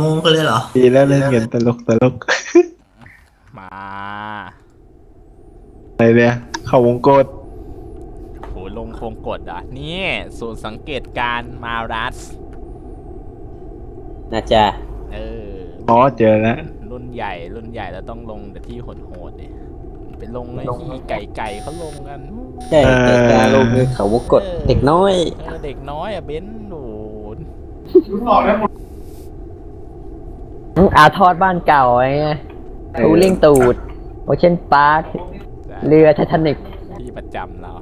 โมงกันเลยเหรอ ดีแล้วเล่นกันตลกตลกมา อะไรเนี่ยเข้าวงกดโหลงโครงกดอะ นี่ศูนย์สังเกตการณ์มารัสน่าจะเอออ๋อเจอแล้ว รุ่นใหญ่รุ่นใหญ่แล้วต้องลงแต่ที่โหดๆดิไปลงไอ้ที่ไก่ไก่ๆเขาลงกันใช่แต่การลงคือเขาวงกดเด็กน้อยเออเด็กน้อยอะเบนซ์หนูอาทอดบ้านเก่าไอ้ไงทูลิงตูดโอเชียนปาร์คเรือไททานิกที่ประจำเรา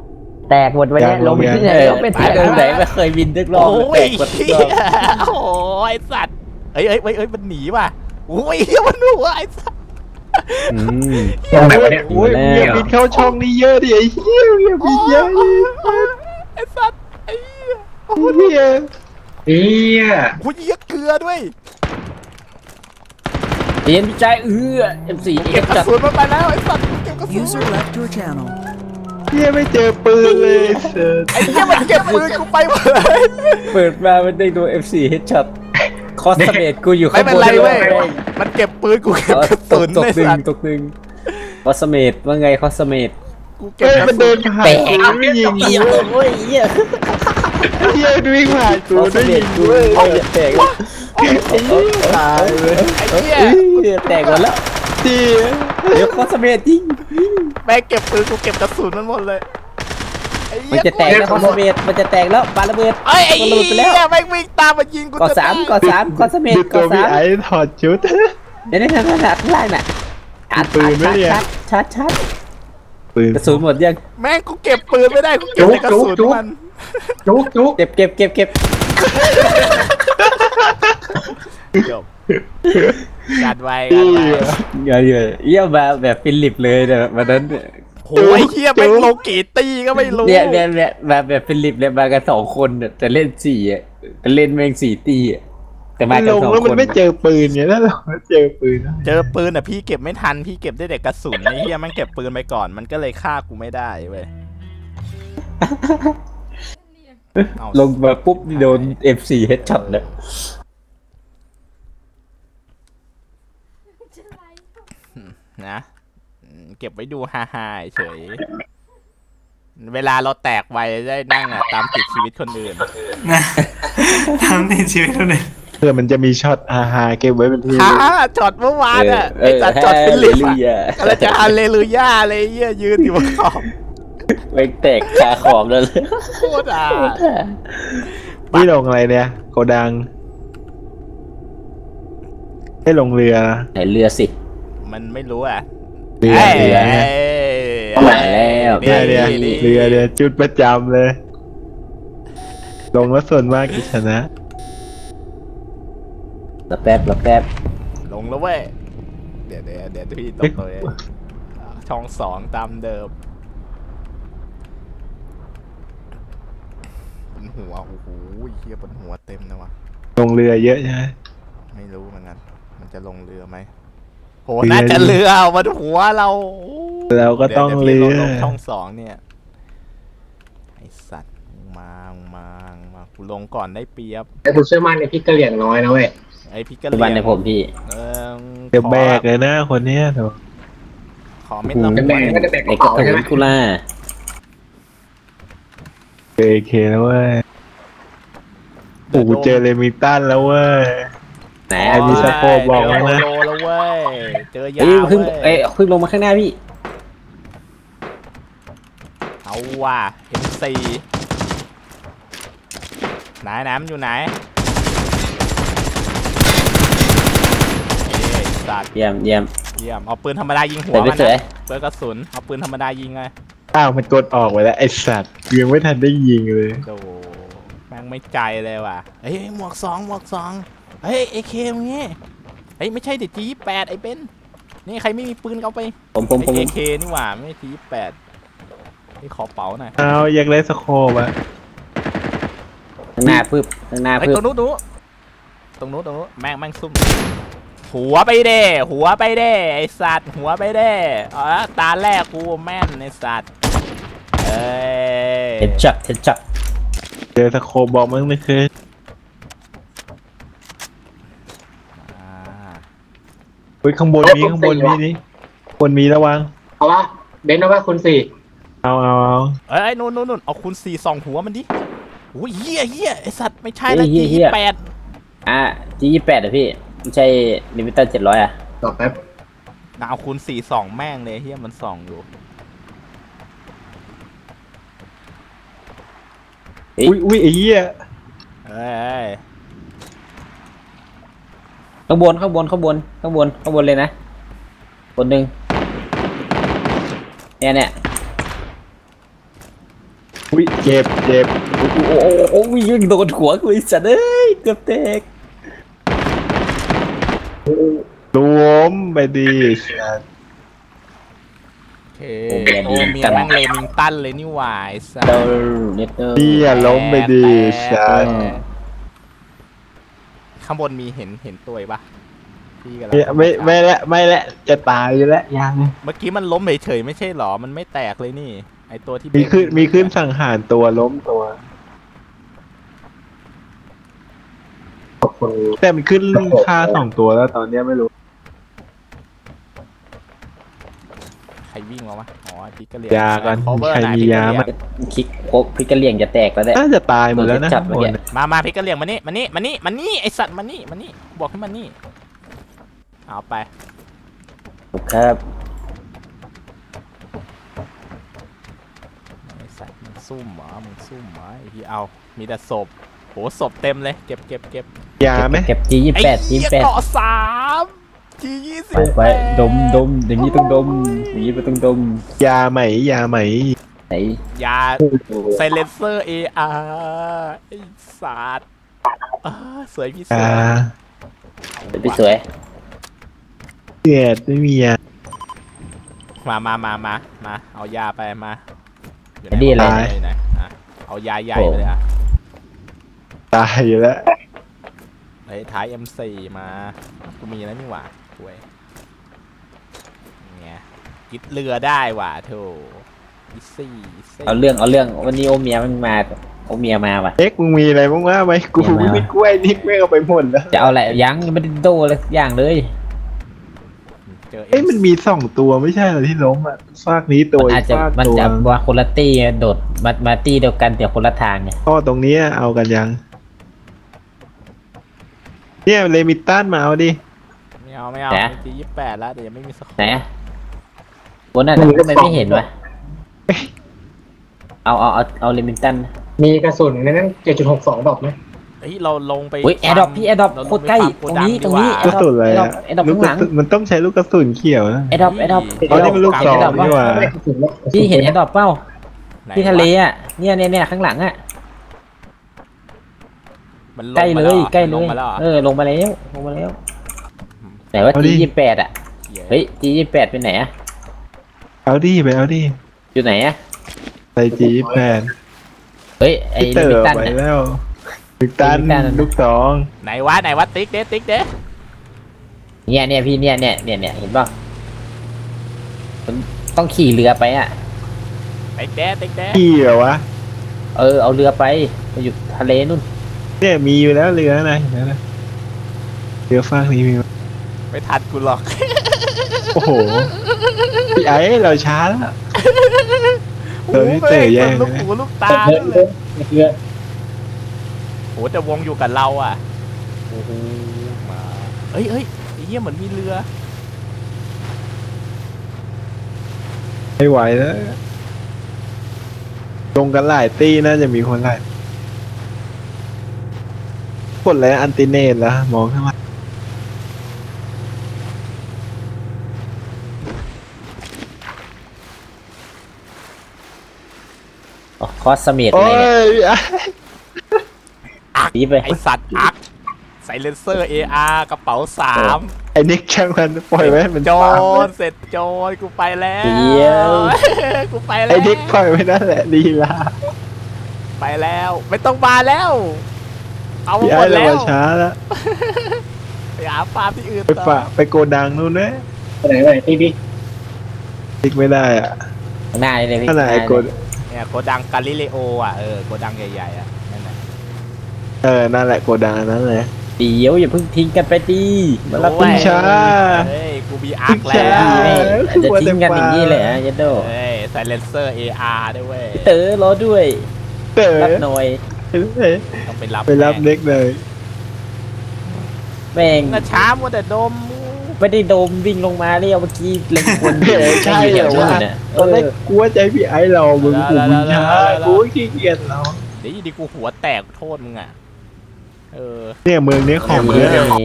แตกหมดวันเนี้ยลงไปที่ไหนเออก็เป็นไปแตกเกินไหนไม่เคยบินทึกรอบโอ้แตยกหมดทุกเหี้รอบยโอ้ยไอสัตว์เอ้ยเอ้ยเอ้ยเอ้ยมันหนีว่ะโอ้ยเหี้ยมันหนูว่ะไอสัตว์อืมตรงไหนวะเนี่ยโอ้ยแล้วเมียบินเข้าช่องนี่เยอะดิไอ้เหี้ยเมียบินเยอะดิไอสัตว์ไอ้เหี้ยโอ้ยเมียเฮียโอ้ยเหี้ยเกลือด้วย เรียนวิจัยเอื้อ M4 เก็บกระจัดสุนมันไปแล้วไอสัตว์เก็บกระสุน User left your channel. เมียไม่เจอปืนเลยเสิร์ชไอ้เหี้ยมันเก็บปืนกูไปหมดเลยเปิดมามันได้ดู M4 Headshot คอสเมดกูอยู่ไม่ข้างเป็นบนไรด้เว้วยยมันเก็บปืนกูเก็บอ๋อกระตสุกนตกไอหนึ่งสัตว์ตกหนึ่งคอสเมดว่าไงคอสเมดกูเก็บเฮ้ยกระมันสุเดินนผ่านกูไม่ยิงเหี้ยโอ้ย เหี้ยเฮียวิ่งผ่านกูคอสไม่เมยิดงกูด้วยเอาเหยียบแตกแล้วตายเลยไอ้เหี้ยเหยียบแตกหมดแล้วจีเดี๋ยวคอสเมดจริงแม่งเก็บปืนกูเก็บกระสุนมันหมดเลยไอ้มันเหี้ยจะแตกแล้วคอสเมดมันจะแตกแล้วปาระเบิดเอ้ยไอ้มันเหี้หลุดไปแล้วยแม่งวิ่งตามมายิงกูก่อจะสามตยก่อสามคอสเมดดูก่ตัอวพี่สามไอ้ถอดชุดเดี๋ยวนี้ทางขนาดข้างล่างน่ะชาร์จปืนไหมเนี่ยชาร์จชาร์จชาร์จปืนกระสุนหมดยังแม่งกูเก็บปืนไม่ได้กูเก็บแต่กระสุนมัน จุกจุกเก็บเก็บเก็บเก็บจบกัดไว้จีกัดไว้เยอะเยอะเยี่ยมมาแบบฟิลิปเลยเนี่ยวันนั้นเนี่ยโอ้ยเฮียแม่งโลกีตี้ก็ไม่รู้เนี่ยเนี่ยเนี่ยแบบแบบฟิลิปเนี่ยมากันสองคนเนี่ยแต่เล่นสี่อะแต่เล่นแม่งสี่ตีอะแต่มากันลงสองแล้วคมันนไม่เจอปืนไงถ้าเราไม่เจอปืนนะเจอปืนอะพี่เก็บไม่ทันพี่เก็บได้แต่กระสุนไอ้เฮียแม่งเก็บปืนไปก่อนมันก็เลยฆ่ากูไม่ได้เว้ยเอา ลงมาปุ๊บนี่โดน F4 เฮดช็อตเลยนะอืมเก็บไว้ดูฮาฮาๆเฉย เวลาเราแตกไวได้นั่งอะ ตามติดชีวิตคนอื่นทำติดชีวิตเท่านั้นเพื่อมันจะมีช็อตอาฮาเก็บไว้เป็นที่ฮ่าจอดเมื่อวานอะไอ้จัดจอดฟิลิปอะอะไรจะฮาเลลูยาอะไรเงี้ยยืนอยู่บนขอบ แม่งแตกคาขอบเลยโคตรอะนี่ลงอะไรเนี่ยโกดังให้ลงเรือนะไหนเรือสิ มันไม่รู้อะเรือเอ้ยเรือเอ้ยมาแล้วเนี่ยเนี่ยนี่เรือเนี่ยจุดประจำเลย ลงแล้วส่วนมากกิชนะแล้วแป๊บแล้วแป๊บลงแล้วเว้ยเดี๋ยวเดี๋ยวเดี๋ยวพี่ตกเลยช่องสองตามเดิม นหัวโอ้โหเฮียบนหัวเต็มนะวะลงเรือเยอะใช่ไหมไม่รู้เหมือนกันมันจะลงเรือไหมโหเรือน่าจะเรือเอามาหัวเราโอ้เราก็ต้องดี๋ยวเรืดี๋ยวพี่ลองช่องสองเนี่ยไอสัตว์มึงมามึงมามึงมากูลงก่อนได้เปรียบแต่กูเชื่อมั่นในพี่กะเหลี่ยงน้อยนะเว้ยไอพี่ก็ปัจจุบันในผมพี่เออเดี๋ยวแบกเลยนะคนเนี้ยเถอะขอเม็ดละจะหัแบวกก็จะแบกกในระกระเป๋าสุใช่ไหมนกุล่า เจอเคแล้วเว้ยโอ้โหเจอเลมิงตันแล้วเว้ย ไหนไอ้มีสโคปบอกไว้นะ เจโลแล้วเว้ย เจอยาเอ้ยขึ้นเว้ยเอ้ยขึ้นลงมาข้างหน้าพี่ เอาว่ะ M4 ไหนไหนมันอยู่ไหนเอ้ยสัตว์เยี่ยมเยี่ยมเยี่ยม เอาปืนธรรมดายิงหัวแต่ไม่มันสวยนะปืนกระสุน เอาปืนธรรมดายิงไง อ้าวมันกดออกไปแล้วไอสัตว์ยังไม่ทันได้ยิงเลยโดแม่งไม่ใจเลยว่ะเฮ้ยหมวกสองหมวกสองเฮ้ยเอเคมึงงี้เฮ้ยไม่ใช่เด็กจีแปดไอ้เบนนี่ใครไม่มีปืนเอาไปผมผมผมเอเคนี่หว่าไม่ทีแปดนี่ขอเป๋าหน่อยเอาอยากได้สโคปอะข้างหน้าพึบข้างหน้าไอ้ยพึบตรงนู้นตรงนู้นตรงนู้นตรงนู้นแม่งแม่งซุ่มหัวไปเด้หัวไปเด้ไอสัตว์หัวไปเด้อ๋อตาแรกกูแม่นไอสัตว์ เอ้ยเห็ดช็อตเห็ดช็อตเจอสโคปบอกมึงไม่เคยมฮ้ยข้างบนมีข้างบนมีนี่ข้างบนมีระวังเอาวะเบนซ์เอาว่าคุณสี่เอาเอาเอาเอ้ยนู่นนู่นนู่นเอาคูณสี่สองหัวมันดิโอ้ยเฮียเฮียไอสัตว์ไม่ใช่เฮ้ละยเหี้จียเหี้ยแปดอะจียี่แปดอะพี่ไม่ใช่ลิมิเตอร์เจ็ดร้อยอะตอบแป๊บเอาคูณสี่สองแม่งเลยเฮียมันสองอยู่ อุ้ยอุ้ยไอ้เหี้ยเอ้ยเอ้ยข้างบนข้างบนข้างบนข้างบนข้างบนเลยนะคนหนึ่งเนี่ยเนี่ยอุ้ยเจ็บเจ็บโอ้โหโอ้โหโอ้โหยิงโดนหัวกูไอ้สัตว์เอ้ยเกือบแตกรวมไปดี โอเคโอ้เมียแม่งเลมิงตันเลยนี่หว่าไอ้สัตเดอว์ร์เน็ตเดอร์นี่อะล้มไปดีแตกชาแตกข้างบนมีเห็นเห็นตัวอีกปะพี่กำลังเนี่ยไม่ไม่ละไม่ละจะตายอยู่แล้วยัง เมื่อกี้มันล้มเฉยๆไม่ใช่หรอ มันไม่แตกเลยนี่ ไอตัวที่มีขึ้นเบรกมีขึ้นสังหารตัวล้มตัวขอบคุณแต่มันขึ้นค่าสองตัวแล้วตอนเนี้ยไม่รู้ ใค รวิ่งมาวะอ๋อพิกเกลียยากันโคเวอร์ใครไหนมีพิกเกยาเลีมั้ยยคลิกโคกพิกกระเหลี่ยงจะแตกแล้วแหละน่าจะตายหมดแล้วนะจับเมื่อกี้มามาพิกเกลียงมานี่มานี่มานี่มานี่ไอสัตว์มานี่มานี่บอกให้มานี่เอาไปครับไอสัตว์มึงซุ่มเหรอมึงซุ่มเหรอไอ้ที่เอามีแต่ศพโหศพเต็มเลยเก็บเก็บเก็บยาไหมเก็บจียี่ไอ้แปดจีเหี้ยแปดเกาะสาม ทียี่สิบไปไปดมดมอย่างนี้ต้องดมอย่างนี้ไม่ต้องดม ยาไหมยาไหมไหนยาไซเลนเซอร์เออาร์ไอสัตว์อ่าสวยพี่สวยยาเดี๋ยวพี่สวยเกลียดไม่มียามามามามามาเอายาไปมาอยู่ไอ้นี่อะไรไหนไหนไหนอะเอายาใหญ่ไปเลยอะตายอยู่แล้วไอ้ยท้าย M4 มา กูมีแล้วนี่หว่า ถวยเนี่ยกิดเรือได้ว่ะโถอีซี่อีซี่เอาเรื่องเอาเรื่องวันนี้โอเมียมันมาโอเมียมาว่ะเอ็กมึงมีอะไรบ้างวะไหมกูมีอะไรวะไม่กล้วยนิกไม่เอาไปหมดแล้วจะเอาอะไรยังยังไม่ได้โดนเลยอย่างเลยเจอเอ้ยมันมีสองตัวไม่ใช่เหรอที่ล้มอะฟากนี้ตัวมันอาจจะฟากมันตัวจะว่าคนละตี้โดดมามาตี้เดียวกันแต่คนละทางไงก็ตรงเนี้ยเอากันยัง เนี่ยเลมิตันมาเอาดิไม่ เอาไม่เอามีทียี่แปดแล้วเดี๋ยวยังไม่มีสกอร์ไหนอะบนนั้นน่ะทำไมไม่เห็นวะเอาเอาเอาเอาเลมินตัน มีกระสุนในนั้นเจ็ดจุดหกสองดอกไหมเฮ้ยเราลงไปอุ้ยแอร์ดรอปพี่แอร์ดรอปเาโคตรใกล้ไปฟาร์มตรงนี้โกตรงนี้ดีกว่ากระสุนอะไรแอร์ดรออะปแอร์ดรอปลูกข้างหลังกระสุนมันต้องใช้ลูกกระสุนเขียวนะ แอร์ดรอปแอร์ดรอป อ๋อนี่มันลูกสองนี่หว่า ไม่กระสุนแล้วกระสุนพี่เห็นแอร์ดรอปเปล่าไหนที่ทะเลอะเนี่ยเนี่ยเนี่ยข้างหลังอะมันงใกล้เลมายหรอใกล้เลมันยงมาแล้วเหรอเออลงมาแล้วลงมาแล้ว แต่ว่าเอาดิ จียี่แปดอะหี้ยเฮ้ยจียี่แปดไปไหนอะ เอาดิไปเอาดิอยู่ไหนอะ ใส่จีแปดเฮ้ย ไอ้พี่เลเตอมิร์ตันไปน่ะ แล้วลิกตันลิกตัน ลูกสองไหนวะไหนวะติ๊กเด้ติ๊กเด้เนี่ยเนี่ยพี่เนี่ยเนี่ยเนี่ยเนี่ยเห็นป่ะมันต้องขี่เรือไปอะ ติ๊กเด้ติ๊กเด้พี่เหรอวะเออเอาเรือไปไปอยู่ทะเลนู่นเนี่ยมีอยู่แล้วเรือนะเห็นไหมนะเรือฟากนี้มีไม่ ทันกูหรอก โอ้โหพี่ไอ้เราช้าแล้ว เออนี่เตะแย่งลูกเลยหูลูกตาเยอะเลเลยยเยอะโหแต่วงอยู่กับเราอะโอ้โหมาเอ้ยเอ้ยไอ้เหี้ยเหมือนมีเรือ ไม่ไหวแล้วลงกันหลายตีน่าจะมีคนหลายคนอะไรอันติเนตแล้วมองข้างล่าง อ๋อคอสเมดอะโอ้ไรเนี่ยยพี่ไอ้ดีไปไอสัตว์อักไซเลนเซอร์ AR กระเป๋าสามไอ้นิกช่างมันปล่อยไว้ให้มันโจฟาร์มรเสร็จโจรกูไปแล้วเดี๋ยวกูไปแล้วไอ้นิกปล่อยไว้นั่นแหละดีละไปแล้ว ไม่ต้องมาแล้ว เอามาพี่หมไอ้ดเราแล้วมาช้าแล้วไปหาฟาร์มที่อื่นไปต่อฝากไปโกดังนู่นนะไปไหนไปไหนพี่พี่นิกไม่ได้อะข้างหน้านี่เลยพี่ขนาดไอ้โกด เนี่ยโกดังกาลิเลโออะเออโกดังใหญ่ๆอะนั่นแหละเออนั่นแหละโกดังอันนั้นเลยเดี๋ยวอย่าเพิ่งทิ้งกันไปดีมารับโอ้ยช้าเฮ้ยมีอาร์คแล้ใช่วอาจจะทิ้งกันอย่างนี้เลยฮะยัดโดเฮ้ยไซเลนเซอร์ AR ด้วยเว้ยเต๋อรอด้วยเต๋อรับหน่อยต้องไปรับไปรับเด็กเลยแม่งน่าช้ามัวแต่ดม ไม่ได้โดมวิ่งลงมาเรียเมื่อกี้เล็งคนเออใช่อยู่เหรอแถววะนู้นน่ะตอนแรกกูว่าใจพี่ไอ้เรามึงกูมึงช้ากูก็ขี้เกียจเราเดี๋ยวอยู่ดีกูหัวแตกโทษมึงอะเออเนี่ยเมืองเนี้ยของเยอะมี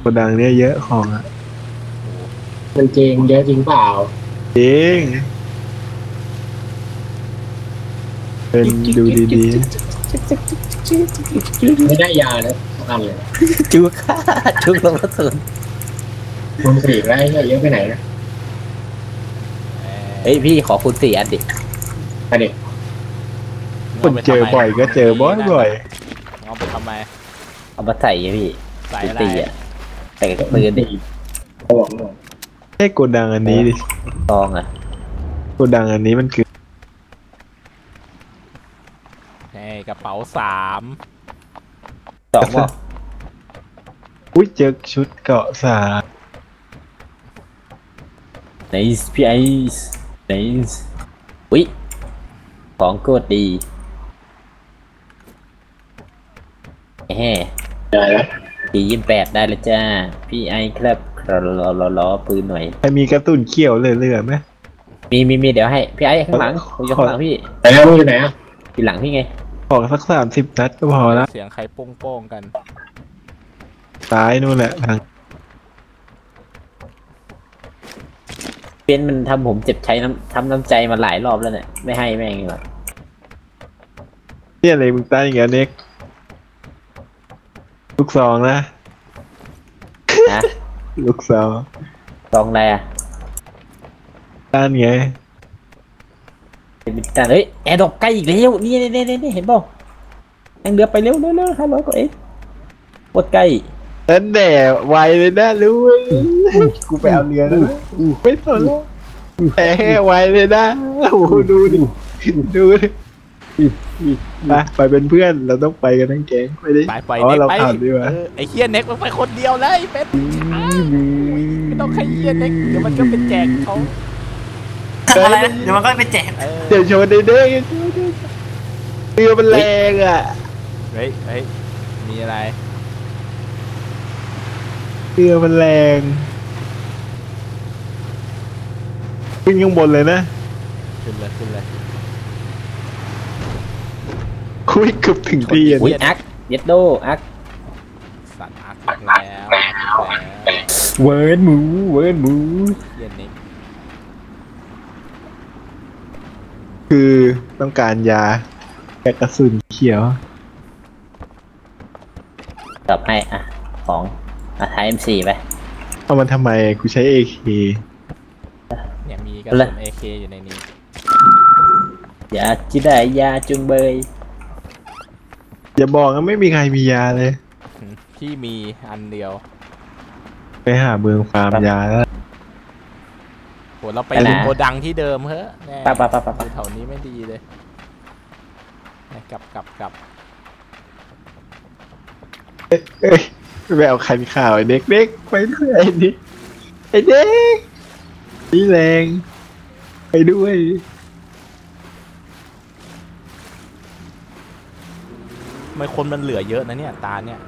โกดังเนี้ยเยอะของอะมันจริงเยอะจริงเปล่าจริงเป็นดูดีไม่ได้ยาเลยทุกอันเลยจุกค่ะจุกลงกระสุน มึงสี่ได้เยอะไปไหนนะเฮ้ยพี่ขอคุณสี่อันดิอันนี้ๆคนเจอบ่อยก็เจอบ่อยบ่อยเอาไปทำไมเอามาใส่ไงพี่ใส่คุณอะไรสี่อะใส่กับปืนดิเขาบอกว่าๆให้โกดังอันนี้ดิซองอะโกดังอันนี้มันคือเฮ้ยกระเป๋าสามสองบอกอุ้ยเจอชุดเกาะสาไนส์พี่ไอส์ไนส์อุ้ยของโคตรดีแฮ่ได้แล้วปียี่แปดได้เลยจ้า พี่ไอครับรอรอรอรอปืนหน่อยใครมีกระตุนเขียวเรื่อยๆไหมมีมีมีเดี๋ยวให้ พี่ไอข้างหลังผมอยู่ข้างหลังพี่แต่แล้วมึงอยู่ไหนอะอยู่หลังพี่ไงขอสักสามสิบนัดก็พอละเสียงใครโป้งๆกัน ซ้ายนู่นแหละทาง เป็นมันทำผมเจ็บใจน้ำทำน้ำใจมาหลายรอบแล้วเนี่ยไม่ให้แม่งหรอกเนี่ยอะไรมึงตั้งอย่างเงี้ยเน็กลูกซองนะนะลูกซองซองอะไรอะตั้งไงเป็นมิตรเฮ้ย airdrop ใกล้อีกแล้วนี่นี่นี่นี่เห็นเปล่ายังเดือไปเร็วเร็วเร็วห้าร้อยกว่าเองโคตรใกล้ นั่นแหละไวเลยนะรู้ไหมกูไปเอาเรือแล้วนะไม่สนแล้วแต่ไวเลยนะโอ้โหดูดิดูดิไปไปเป็นเพื่อนเราต้องไปกันทั้งแก๊งไปดิไปไปอ๋อเน็กเราไปผ่านดีกว่าเออไอ้เฮียเน็กมันไปคนเดียวเลยเป็ดไม่ต้องใครเฮียเน็กเดี๋ยวมันก็เป็นแจกเขาอะไรนะเดี๋ยวมันก็ไปแจกเออเดี๋ยวโชว์เด้งเรือมันแรงอะเฮ้ยเฮ้ยมีอะไร เรือมันแรงขึ้นข้างบนเลยนะขึ้นเลยขึ้นเลยคุยเกือบถึงที่อะอุ้ยอักเย็ดโดอักสัตว์อาร์คอีกแล้วอาร์คอีกแล้วเวิร์นหมูเวิร์นหมูเฮียเน็กคือต้องการยาแกกระสุนเขียวตอบให้อะของ อะท้าย M4 ไปเอามันทำไมกูใช้ AK เนี่ยมีกระอะไรสุน AK อยู่ในนี้อย่าจิได้ยาจุงเบยอย่าบอกนะไม่มีใครมียาเลยอืมพี่มีอันเดียว ไปหาเมืองฟาร์มยาแล้วโหเราไปดูโกดังที่เดิมเฮ้ยแน่ปะปะปะปะปะแถวนี้ไม่ดีเลยไปกลับกลับกลับเอ้ย ไปเอาคันข่าวไอ้เด็กเด็กๆไปด้วยไอ้นี่ไอ้เด็กนี่แรงไปด้วยทำไมคนมันเหลือเยอะนะเนี่ย ตาเนี่ย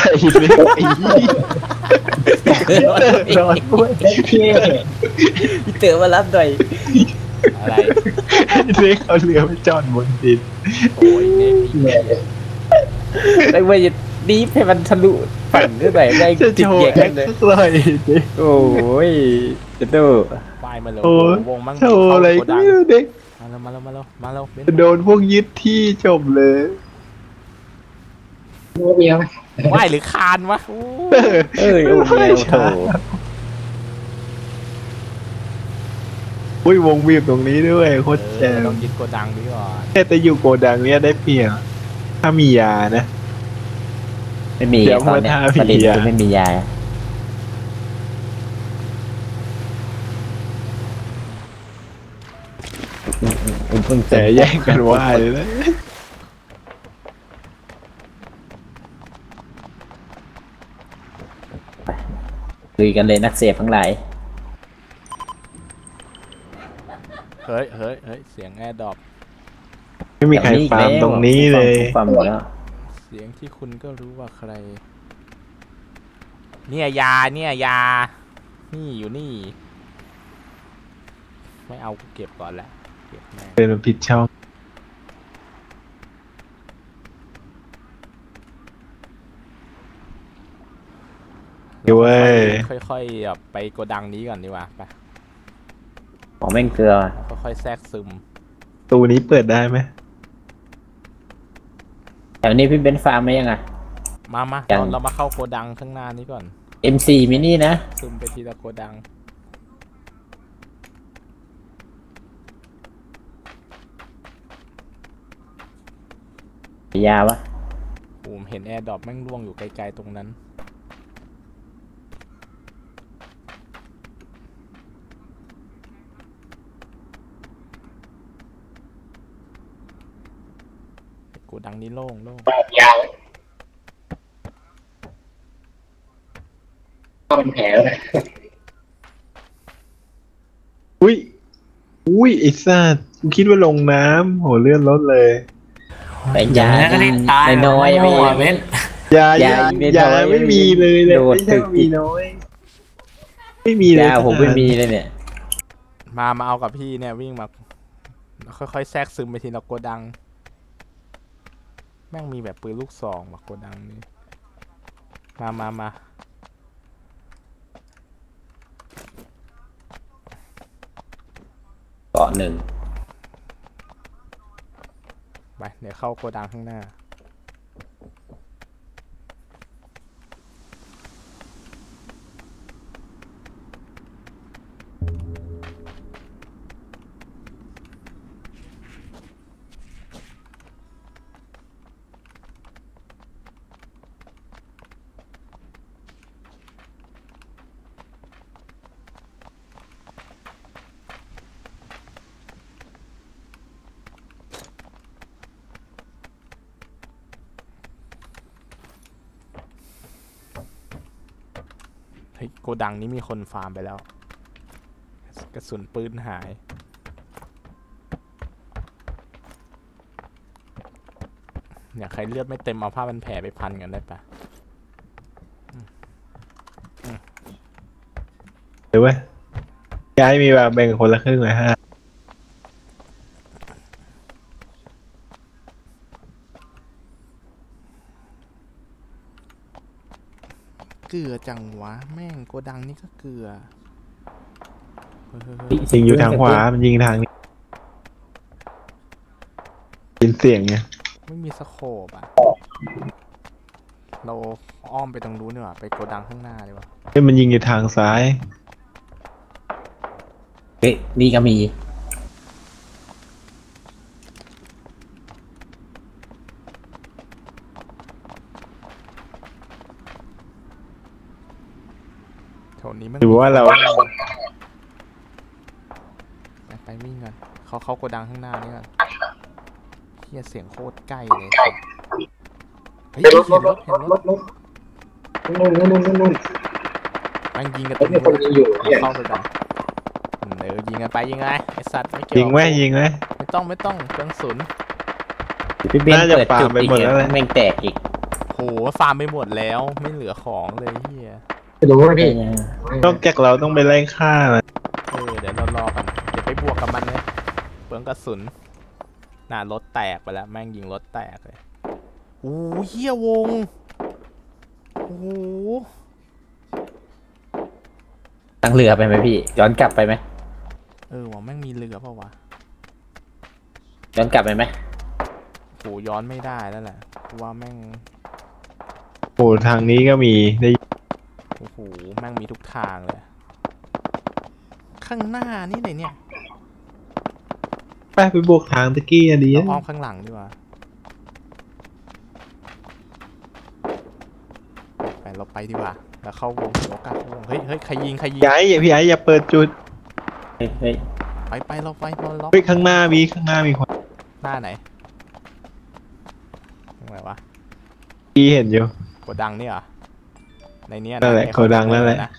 ไอ้เด็กไอ้นี่นอนด้วยเท่พี่เต๋อมารับหน่อยอะไรไอ้เด็กเอาเรือไปจอดบนดินโอ้ยเน็กเนี่ยแล้วว่า จะดีฟให้มันทะลุฝั่งขึ้นไปได้จะติดโชว์แยกแอกันคเลยสักหน่อยดิโอ้ยเจะโดป้ายมาเลยวโอ้ยวงมั่งโชว์อะไรเข้าโกก็ดังไม่รู้เด็กมาแล้วมาแล้วมาแล้วมาแล้วเบนโดนพวกยึดที่จบเลยมึงว่ามีไหมว่ายหรือคานวะอู้เอ้ยโอ้ยโอ้โหอุ้ยวงบีบตรงนี้ด้วยโคตรเอแจ๋อวต้องยึดโกดังนี้ก่อนแต่อยู่โกดังเนี้ยได้เปรียบถ้ามียานะ ไม่มีเดี๋ยวตอนเนี้ยมาทาประเด็นผีอะคือไม่มียาอืมอืมแต่แย่งกันว่าเลยนะคุยกันเลยนักเสพทั้งหลาย เฮ้ยเฮ้ยเฮ้ยเสียง airdrop ไม่มีใครฟาร์มตรงนี้เลยฟาร์มหมดแล้วเสียงที่คุณก็รู้ว่าใคร เนี่ยยาเนี่ยยา นี่อยู่นี่ ไม่เอากูเก็บก่อนแหละเก็บแม่งเป็นมันผิดช่องเดี๋ยวเว้ยค่อยๆแบบไปโกดังนี้ก่อนดีกว่าไปของแม่งเกลือค่อยๆแทรกซึม ตูนี้เปิดได้ไหม แถวนี้พี่เบนซ์ฟาร์มไหมยังอะ มามายัง เราเรามาเข้าโกดังข้างหน้านี้ก่อน M4 มินินะซึมไปทีละโกดัง ยาวะผมเห็น airdrop แม่งร่วงอยู่ไกลๆตรงนั้น โกดังนี้โล่งโล่งแบบยาวก็เป็นแผลแล้วนะอุ้ย อุ้ยไอ้สัตว์กูคิดว่าลงน้ำโหเลื่อนรถเลยแต่อยาย่างนั้นก็ได้ตายน้อยๆไม่ไม่หัวเว้นยาอย่ยาอีเวนต์ยาน้อยไม่มีเลยเลยโดดไม่ใช่ตึกว่ามีน้อย ไม่มีเลยยาผมไม่มีเลยเนี่ย มามาเอากับพี่เนี่ยวิ่งมาค่อยๆแทรกซึมไปทีละโกดัง แม่งมีแบบปืนลูกซองว่ะโกดังนี้ มามามาเกาะหนึ่งไปเดี๋ยวเข้าโกดังข้างหน้า ดังนี้มีคนฟาร์มไปแล้ว กระสุนปืนหาย อยากใครเลือดไม่เต็มเอาผ้าพันแผลไปพันกันได้ปะเดี๋ยวเว้ยยายมีแบบแบ่งคนละครึ่งเลยฮะเกลือจังวะแม่งโก ดังนี่ก็เกลือเฮ้ยเฮ้ยเฮ้ยยิงอยู่ทางขวา มันยิงทางนี้ยินเสียงไงไม่มีสโคปอะ เราอ้อมไปตรงนู้นดีกว่าไปโกดังข้างหน้าดีกว่าเฮ้ยมันยิงอยู่ทางซ้าย เฮ้ยนี่ก็มี ถวนี้มันหรือว่าเราไปไปวิ่งกันเขาเขาโกดังข้างหน้านี่กันเฮียเสียงโคตรใกล้เลยเฮ้ยไปรเห็ถนรรถถรเห็นถรรถถรถนู่นนู่นนู่นนู่นนู่นแมันยิงกันเฮ้ยมีคนยิงอยู่เอาเนี่ยเข้าไปก่อนอืมเดี๋ยวยิงกันไปยิงไงไอสัตว์ไม่เกี่ยวยิงไหมยิงไหมไม่ต้องไม่ต้องเครื่องศูนย์พี่เบนซ์น่าจะเปิดฟาร์จุมดไปอีกหมดแล้วเนี่ยเลยแม่งแตกอีกโหฟาร์มไปหมดแล้วไม่เหลือของเลยเฮีย ไม่รู้นะพี่นอกจากเราต้องไปไล่ฆ่ามันเออเดี๋ยวเรารอกันเดี๋ยวไปบวกกับมันเลยเปลืองกระสุนน่ารถแตกไปแล้วแม่งยิงรถแตกเลยโอ้เฮียวงโอ้โหตั้งเรือไปไหมพี่ ย้อนกลับไปไหมเออว่าแม่งมีเรือเปล่าวะย้อนกลับไปไหมโหย้อนไม่ได้แล้วแหละเพราะว่าแม่งโอ้ทางนี้ก็มีได้ โอ้โหแม่งมีทุกทางเลย ข้างหน้านี่เลยเนี่ย ไปไปบวกทางตะกี้อะดีเราอะอ้อมข้างหลังดีกว่า ไปเราไปดีกว่า แล้วเข้าวงโอกาสเข้าวงเฮ้ยเฮ้ยใครยิงใครยิง ย้ายอย่าพี่ไอ้อย่าเปิดจุดเฮ้ยเฮ้ยไปไปเราไปเราล็อกไปข้างหน้ามีข้างหน้ามีคนหน้าไหนตรงไหนวะที่เห็นอยู่โกดังนี่เหรอ ในเนี้ยนั่นแหละในโกดังนั่นแหละนะ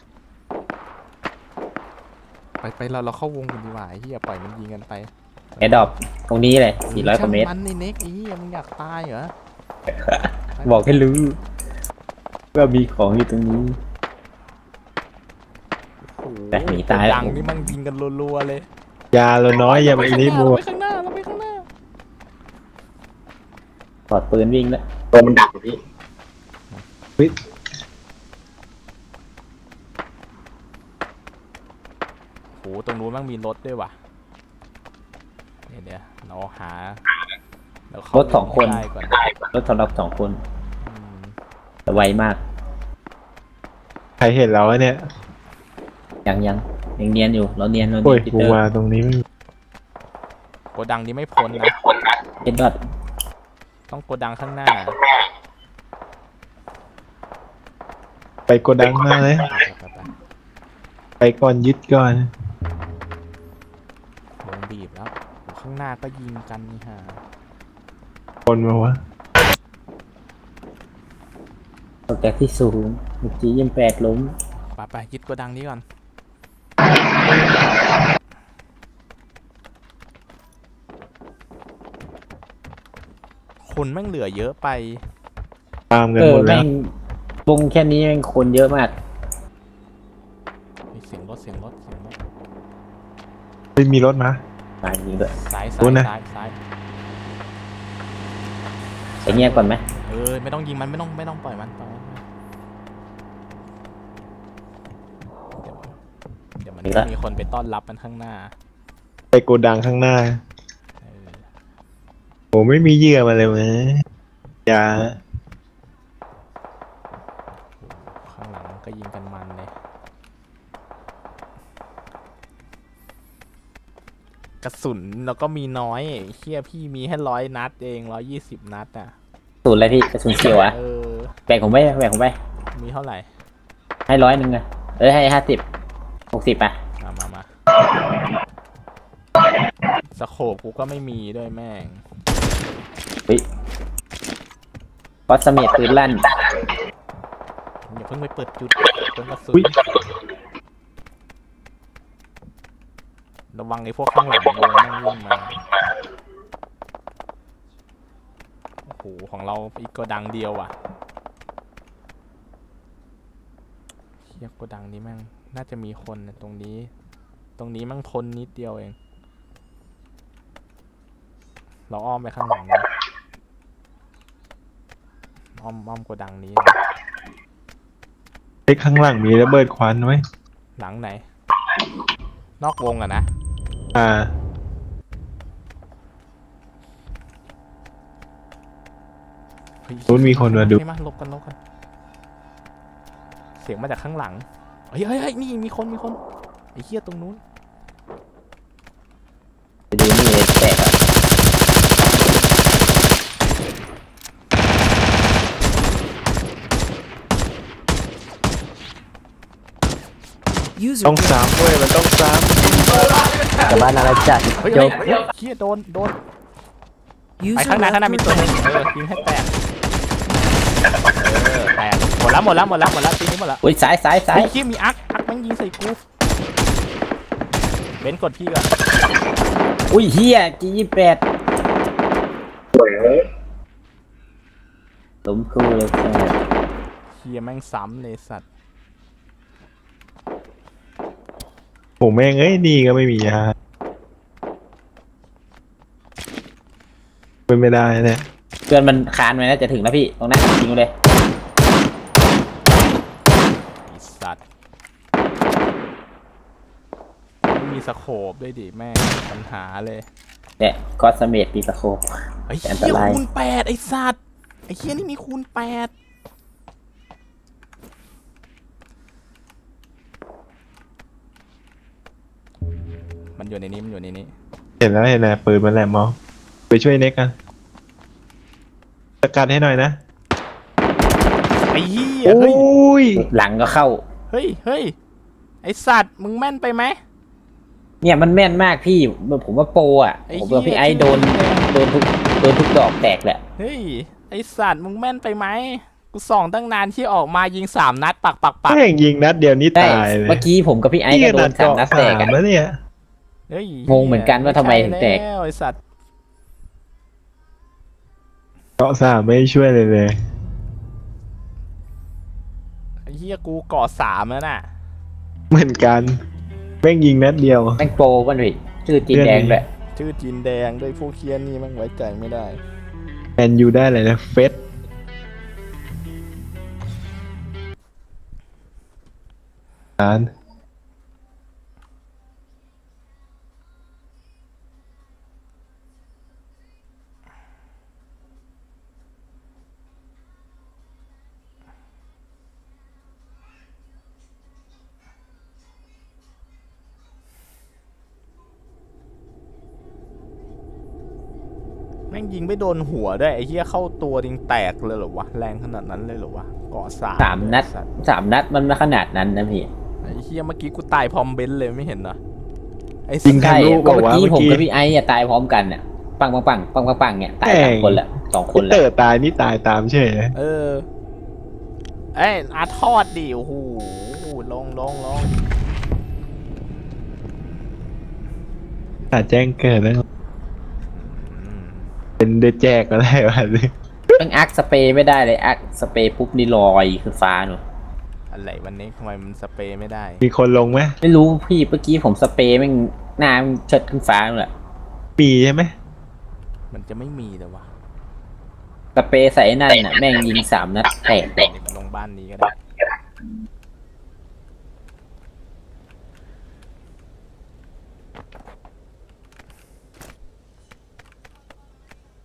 ไปไปเราเราเข้าวงกันดีกว่าไอ้เฮียปล่อยมันยิงกันไป airdrop ตรงนี้เลย400กว่าเมตร ช่งมันไอ้เน็กไอ้เฮียมึงอยากตายเหรอบอกให้รู้ว่ามีของอยู่ตรงนี้ โอ้โหแต่หนีตายแล้วดังนี่มันยิงกันรัวๆเลยยาเราน้อยอย่าไปรีบมัเราวไปข้างหน้าเราไปข้างหน้าถอดปืนวิ่งแล้วตัวมันดักอยู่พี่ โอ้โหตรงนู้นมันมีรถด้วยว่ะเดี๋ยวเดี๋ยวเราหาเราเข้ารถสองคนได้ก่อนรถสำหรับสองคนอืมแต่ไวมาก ใครเห็นเราวะเนี่ยยังยังยังเนียนอยู่ เราเนียนเราโอ้เนียยนปีกูเตอร์มาตรงนี้ไม่โกดังนี้ไม่พ้นนะเอ็ดดอทต้องโกดังข้างหน้าไปโกดังมากเลย ไปไปไปไปก่อนยึดก่อน ข้างหน้าก็ยิงกันนี่ฮะคนมาวะตกจากที่สูงเมื่อกี้ยังแปดล้มไปไปยึดโกดังนี้ก่อน คนแม่งเหลือเยอะไป ตามกันเอหมอดแล้แม่วงวงแค่นี้แม่งคนเยอะมาก มีเสียงรถเสียงรถเสียงรถ ไม่มีรถมา มาจริงด้วย ซ้ายโอ้ซ้ายนะ ซ้ายซ้ายไปเงียบก่อนไหมเออไม่ต้องยิงมันไม่ต้องไม่ต้องปล่อยมันปล่อยมันเดี๋ยวเดี๋ยวมันจะมีคนไปต้อนรับมันข้างหน้าไปโกดังข้างหน้าเออโอ้ไม่มีเหยื่อมาเลยมั้ยยาข้างหลังก็ยิง กระสุนแล้วก็มีน้อยเฮียพี่มีแค่ร้อยนัดเองร้อยยี่สิบนัดอะสูตรอะไรพี่กระสุนเขียวอะเออแบ่งผมไปแบ่งผมไปมีเท่าไหร่ ให้ร้อยหนึ่งอะเอ้ยให้ห้าสิบหกสิบอะมามามาสโคปกูก็ไม่มีด้วยแม่งเฮ้ยคอสเมตปืนลั่นอย่าเพิ่งไปเปิดจุดเพิ่งกระสุน อุ๊ย ระวังไอ้พวกข้างหลังวงแม่งวิ่งมาโอ้โหของเราอีกโกดังเดียวอะเฮียโกดังนี้แม่งน่าจะมีคนนะตรงนี้ ตรงนี้แม่งทนนิดเดียวเอง เราอ้อมไปข้างหลังนะอ้อมอ้อมโกดังนี้นะไอ้ข้างหลังมีระเบิดควันไว้หลังไหน นอกวงอะนะ อ่าเฮ้ยนู้นมีคนมาดูเฮ้ยมาหลบกันหลบกัน เสียงมาจากข้างหลัง เฮ้ยเฮ้ยเฮ้ยนี่มีคนมีคนไอ้เหี้ยตรงนู้นไปดูนี่เลยแตกอะต้องซ้ำเว้ยมันต้องซ้ กับบ้านอะไรจัดเฮ้ยจเฮ้ยบเฮ้ยเหี้ยโดนโดนไปข้างหน้าข้างหน้ามีตัวหนึงเออยิงให้แตกเออแตกหมดแล้วหมดแล้วหมดแล้วหมดแล้วทีนี้หมดแล้วอุ้ยซ้ายซ้ายซ้ายเฮ้ยเหี้ยมีอักอักแม่งยิงใส่กูเบนซ์กดพี่ก่อนอุ้ยเฮียจียี่แปดสวยเลยล้มคู่เลยแซ่บเฮียแม่งซ้ำเลยสัตว์ำโอ้แม่งเอ้ยนี่ก็ไม่มียาเป็นไม่ได้เนี่ยเพื่อนมันคานไปนะจะถึงแล้วพี่ตรงนั้นยิงเลยไอ้สัตว์ไม่มีสโคปด้วยดิแม่งปัญหาเลยเนี่ยคอสเมตปีสโคปไอ้แต่อันตเหี้ยรายคูณแปดไอ้สัตว์ไอ้เหี้ยนี่มีคูณแปด มันอยู่ในนี้มันอยู่ในนี้ เห็นแล้วเห็นแล้วปืนมันแหลมมองไปช่วยเน็กกันสกัดให้หน่อยนะไอ้เหี้ยโอ้เฮ้ยยหลังก็เข้า เฮ้ยเฮ้ยไอ้สัตว์มึงแม่นไปไหม เนี่ยมันแม่นมากพี่ ผมว่าโปรอะไอ้ผมว่าเหี้พี่ยไอ้โดนจริงโดนทุกโดนทุกดอกแตกแหละ เฮ้ยไอ้สัตว์มึงแม่นไปไหมกูส่องตั้งนานที่ออกมายิงสามนัดปักปักปักแม่งยิงนัดเดียวนี้ได้ตายเลยเมื่อกี้ผมกับพี่ไอ้ก็โดนสามนัดแตกสาอะมแล้วเนี่ย เฮ้ยงงเหมือนกันว่าทำไมถึงแตกใช่ล้วไอสัตว์เกาะสามไม่ช่วยเลยเลยไอ้เฮียกูเกาะสามแล้วน่ะ เหมือนกันแม่งยิงนัดเดียวแม่งโปรป่ะพี่ชื่อจีนแดงด้วยชื่อจีนแดงด้วยพวกเคียนนี่มันไว้ใจไม่ได้แมนยูได้เลยนะเฟสอ่าน ม่งยิงไม่โดนหัวด้วยไอ้เฮียเข้าตัวดิงแตกเลยเหรอวะแรงขนาดนั้นเลยเหรอวะเกาะสามสามนัดไอ้ตว์สามนัดมันไม่ขนาดนั้นนะพี่ไอ้เฮียเมื่อกี้กูตายพร้อมเบนซ์เลยไม่เห็นเหรอไอ้ยิสังตว์ทะใช่ลุก็บอกเมื่อว่ากี้เมื่อผมกี้กับพี่ไอ้อะตายพร้อมกันเนี่ยปังปังปังปังปังปังเนี่ยตายสามคนละสองคนเตละอร์ตายนี่ตายตามเฉยเลยเออเอ้ยอาทอดดิโอ้โหลงลงลงอาแจ้งเกิดแล้วอืม เป็นเดแจกก็ได้วะเนี่ยแม่งอักสเปรย์ไม่ได้เลยอักสเปรย์ปุ๊บนี่ลอยขึ้นฟ้าหนูอะไรวันนี้ทำไมมันสเปรย์ไม่ได้ มีคนลงไหมไม่รู้พี่เมื่อกี้ผมสเปรย์แม่งหน้ามันเชิดขึ้นฟ้าหนูแหละมีใช่ไหมมันจะไม่มีแต่วะสเปรย์ใส่ไอ้นั่นน่ะแม่งยิงสามนัดแตกเดี๋ยวลงบ้านนี้ก็ได้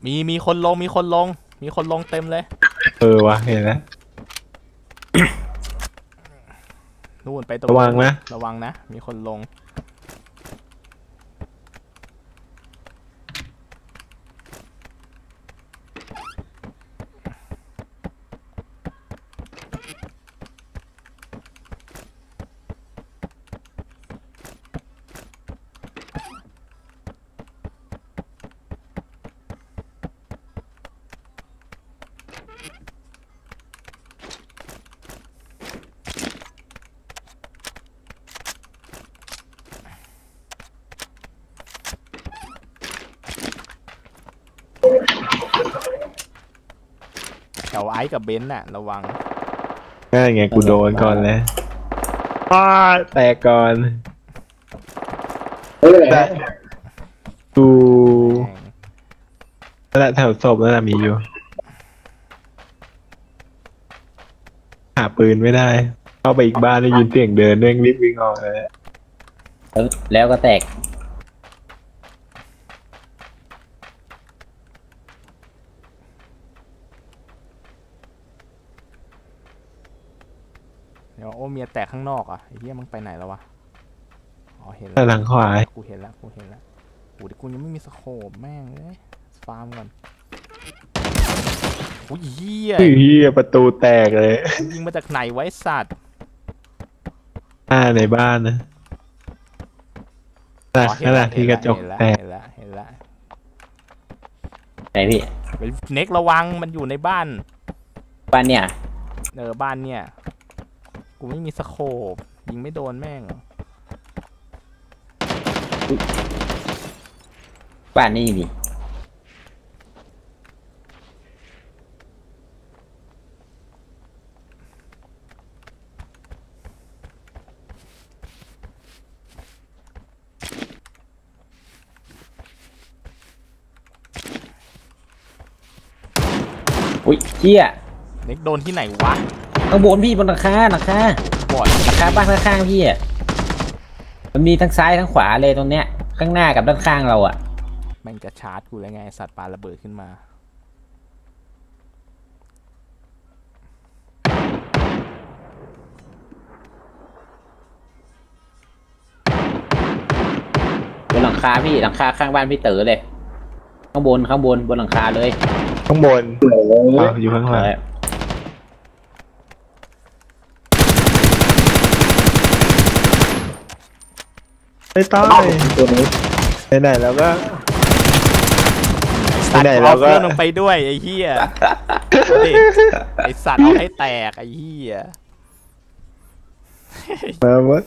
มีมีคนลงมีคนลง มีคนลงเต็มเลย เออวะเห็นแล้วนู่นไปตรงระวังนะ ระวังนะ มีคนลง แถวไอซ์กับเบนซ์น่ะ ระวังง่ายไงกูโดนก่อนเลยอ้าแตกก่อนเฮ้ยได้ดูนั่นแหละแถวศพนั่นแหละมีอยู่ หาปืนไม่ได้ เข้าไปอีกบ้านได้ยินเสียงเดินเร่งรีบวิ่งออกเลยเออแล้วก็แตก เดี๋ยวโอ้เมีย แตกข้างนอกอะไอ้เหี้ยมึงไปไหนแล้ววะอ๋อเห็นแต่แล้วหลังขวากูเห็นแล้วกูเห็นแล้วโอ้ดิกูยังไม่มีสโคปแม่งเลยฟาร์มก่อนโอ้ยเหี้ยเฮียประตูแตกเลยยิงมาจากไหนไว้สัตว์หน้าในบ้านนะนั่นอ๋อเห็นั่นแหแล้ละวที่กระจกเห็นแล้วแตกเห็นแล้วเห็นแล้วไหนพี่ไปเน็กระวังมันอยู่ในบ้าน บ้านเนี่ยเออบ้านเนี่ย กูไม่มีสโคปยิงไม่โดนแม่งบ้านนี่นี่อุ้ยเชี่ยเน็กโดนที่ไหนวะ ข้างบนพี่บนหลังคาหลังคาบอดหลังคาบ้านข้างๆพี่อะมันมีทั้งซ้ายทั้งขวาเลยตรงเนี้ย ข้างหน้ากับด้านข้างเราอะแม่งจะชาร์จกูแล้วไงสัตว์ปลาระเบิดขึ้นมาบนหลังคาพี่หลังคาข้างบ้านพี่เต๋อเลย ข้างบนข้างบนบนหลังคาเลย ข้างบนอ้าวอยู่ข้างหลัง เออ ไม่ต้องตัวนี้ไหนๆแล้วก็สัตว์ไหนๆเอาเราก็เพื่อนลงไปด้วยไอ้เหี้ยดิไอสัตว์เอาให้แตกไอ้เหี้ยมาว่า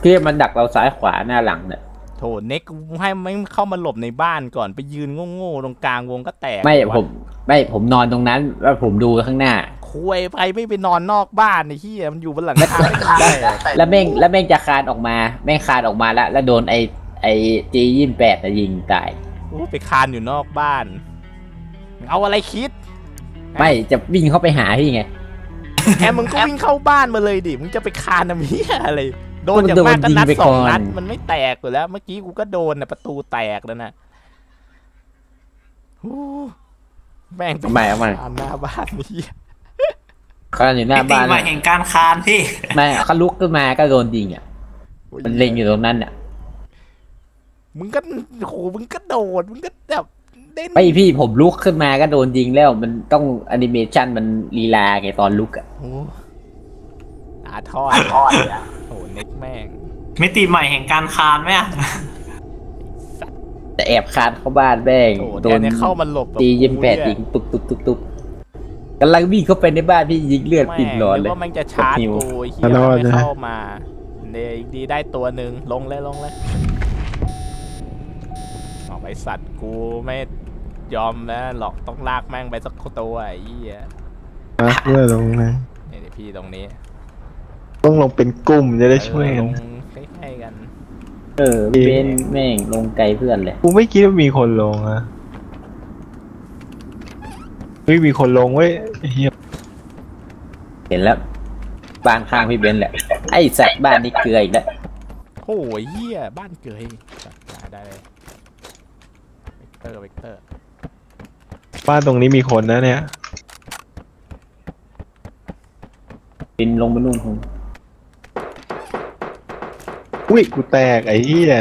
เทียบมันดักเราซ้ายขวาหน้าหลังเนี่ยโถเน็กให้ไม่เข้ามาหลบในบ้านก่อนไปยืนโง่ๆตรงกลางวงก็แตก ไม่วะผม ไม่ผมนอนตรงนั้น แล้วผมดูข้างหน้า คุยไปไม่ไปนอนนอกบ้านไอ้เหี้ยมันอยู่บนหลังคาไม่ได้อะแล้วแม่งแล้วแม่งจะคานออกมาแม่งคานออกมาแล้ว แล้วโดนไอไอจียี่แปดยิงตายโอ้ไปคานอยู่นอกบ้าน เอาอะไรคิด ไม่จะวิ่งเข้าไปหาพี่ไงแอมมึงก็วิ่งเข้าบ้านมาเลยดิมึงจะไปคานทำเหี้ยอะไรโดนก็มันอย่างมากก็นัดโดนยิงไปสองก่อนนัดมันไม่แตกอยู่แล้ว เมื่อกี้กูก็โดนนะประตูแตกแล้วนะโอ้แม่งทำไมเอามาคานหน้าบ้านนี่ คานอยู่หน้ามิติบ้านใหม่อะแห่งการคานพี่ไม่เขาลุกขึ้นมาก็โดนยิงอะมันเล็งอยู่ตรงนั้นอะมึงก็โหมึงก็โดดมึงก็แบบเด่นไม่พี่ผมลุกขึ้นมาก็โดนยิงแล้ว มันต้องแอนิเมชันมันลีลาไงตอนลุกอะโอ้อาทอดเลยอะโอ้เน็กแม่งมิติใหม่แห่งการคานไหมอะแต่แอบคานเข้าบ้านแม่งโอ้โดเดี๋ยวนเนี่ยเข้ามาหลบบบตียิมแปดกูยิเนี่งตุกตุกตุกตุก กำลังวิ่งเข้าไปในบ้านพี่ยิงเลือดปิดหลอดเลยแม่งกว่ามันจะชาร์จกับฮิวกูไอ้เฮียมันไม่เข้ามาเนยดีได้ตัวหนึ่งลงเลยลงเลยออกไปสัตว์กูไม่ยอมแล้วหรอกต้องลากแม่งไปสักตัวไอ้เหี้ยอะเพื่อลงนะนี่เดี๋ยวพี่ตรงนี้ ต้องลงเป็นกลุ่มจะได้ช่วยเออกัลนงใกล้ๆกัน เออเป็นแม่งลงไกลเพื่อนเลยกูไม่คิดว่ามีคนลงอะ เฮ้ยมีคนลงเว้ยไอ้เฮียเห็นแล้วบ้านข้างพี่เบนซ์แหละ ไอสัตว์บ้านนี้เกลืออีกแล้วโอ้ยเหี้ยบ้านเกยได้ได้เลย Vector Vectorบ้านตรงนี้มีคนนะเนี่ย บินลงไปนู่นคุณอุ้ยกูแตกไอ้เหี้ย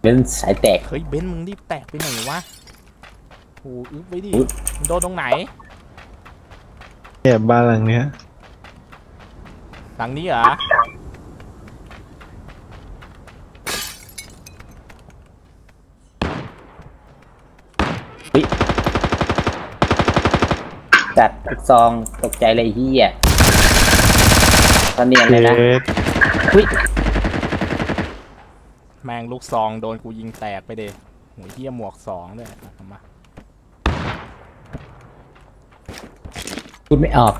เบนซ์สายแตก เฮ้ยเบนซ์มึงรีบแตกไปไหนวะ โอ้อึ๊บไว้ดิอุ๊ยมึงโดนตรงไหนเนี่ยบ้านหลังเนี้ยหลังนี้เหรอจัดลูกซองตกใจเลยเฮียตอนเนียนเลยนะเจ็ดอุ้ยแมงลูกซองโดนกูยิงแตกไปเดโหเหี้ยหมวกสองด้วยเอามา พูดไม่ออก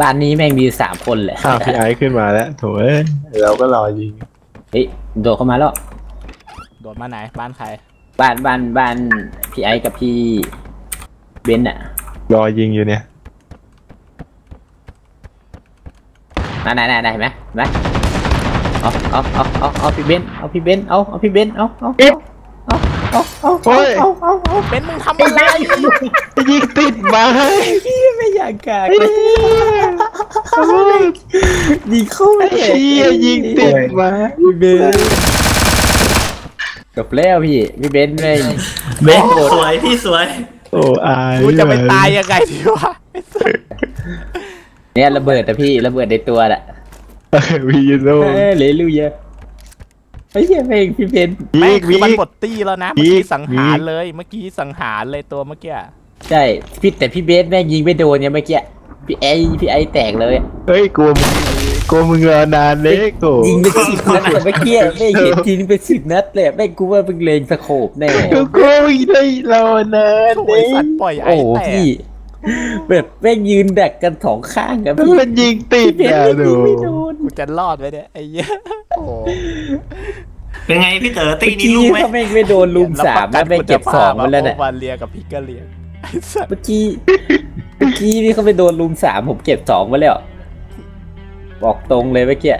บ้านนี้แม่งมีสามคนแหละอ้าวพี่ไอซ์ขึ้นมาแล้วโถเอ้ยเราก็รอยิงเฮ้ยโดดเข้ามาแล้ว โดนมาไหน บ้านใคร บ้านบ้านบ้านพี่ไอซ์กับพี่เบนซ์อะรอยิงอยู่เนี่ยไหนไหนไหนไหนเห็นไหมเห็นไหมเอาเอาเอาเอาเอาพี่เบนซ์เอาพี่เบนซ์เอาเอาพี่เบนซ์เอาเอาเอา เอาเอาโอ้ยเอาเอาเอาเป็นมึงทำอะไรยิงติดไม้พี่ไม่อยากกากเลยยิงเข้าไอ้เหี้ยยิงติดไม้พี่เบนซ์จบแล้วพี่พี่เบนซ์ไม่เบนสวยพี่สวย โอ้อายกูจะไปตายยังไงดีวะเนี่ยระเบิดแต่พี่ระเบิดในตัวแหละวีโร่เอ้ยเลลูเยอะ ไอ้เหี้ยเพลงพี่เบนซ์แม่ยิงงคือมันยิงหมดตี้แล้วนะ เมื่ออีกี้กสังหารอีกเลย เมื่อกี้สังหารเลยตัวเมื่อกี้อะใช่พี่แต่พี่เบสแม่งยิงไม่โดนเนี่ยเมื่อกี้ พี่ไอพี่ไอแตกเลย เฮ้ยกลัวมึงกลัวมึงรอนานเล็กโอ้ยิงไปสิบนัดเลยเมื่อกี้ไม่เห็นยิงไปสิบนัดเลยแม่งกูว่ามึงเลงสโคปแน่กูกลัวมึงได้รอนานโอ้เล็ยสักตว์ปล่อยไอ้โอ้โหแตกพี่ แบบแม่งยืนดักกันสองข้างอะแล้วพี่มันยิงติดพี่เบสอะแม่งดูยิงไม่โดนกูจะรอดไหมเนี่ยไอ้เหี้ยโอ้เป็นไงพี่เต๋อตีเมื่อนี้กี้ลูกไหมถ้าแม่งไม่โดนลุมสามแล้วแม่งเก็บสองไปแล้วเนี่เนี่ยยวันเลียกับพี่ก็เลียไอ้สัตว์เมื่อกี้เมื่อกี้นี่เขาไปโดนลุมสามผมเก็บสองไปแล้วบอกตรงเลยเมื่อกี้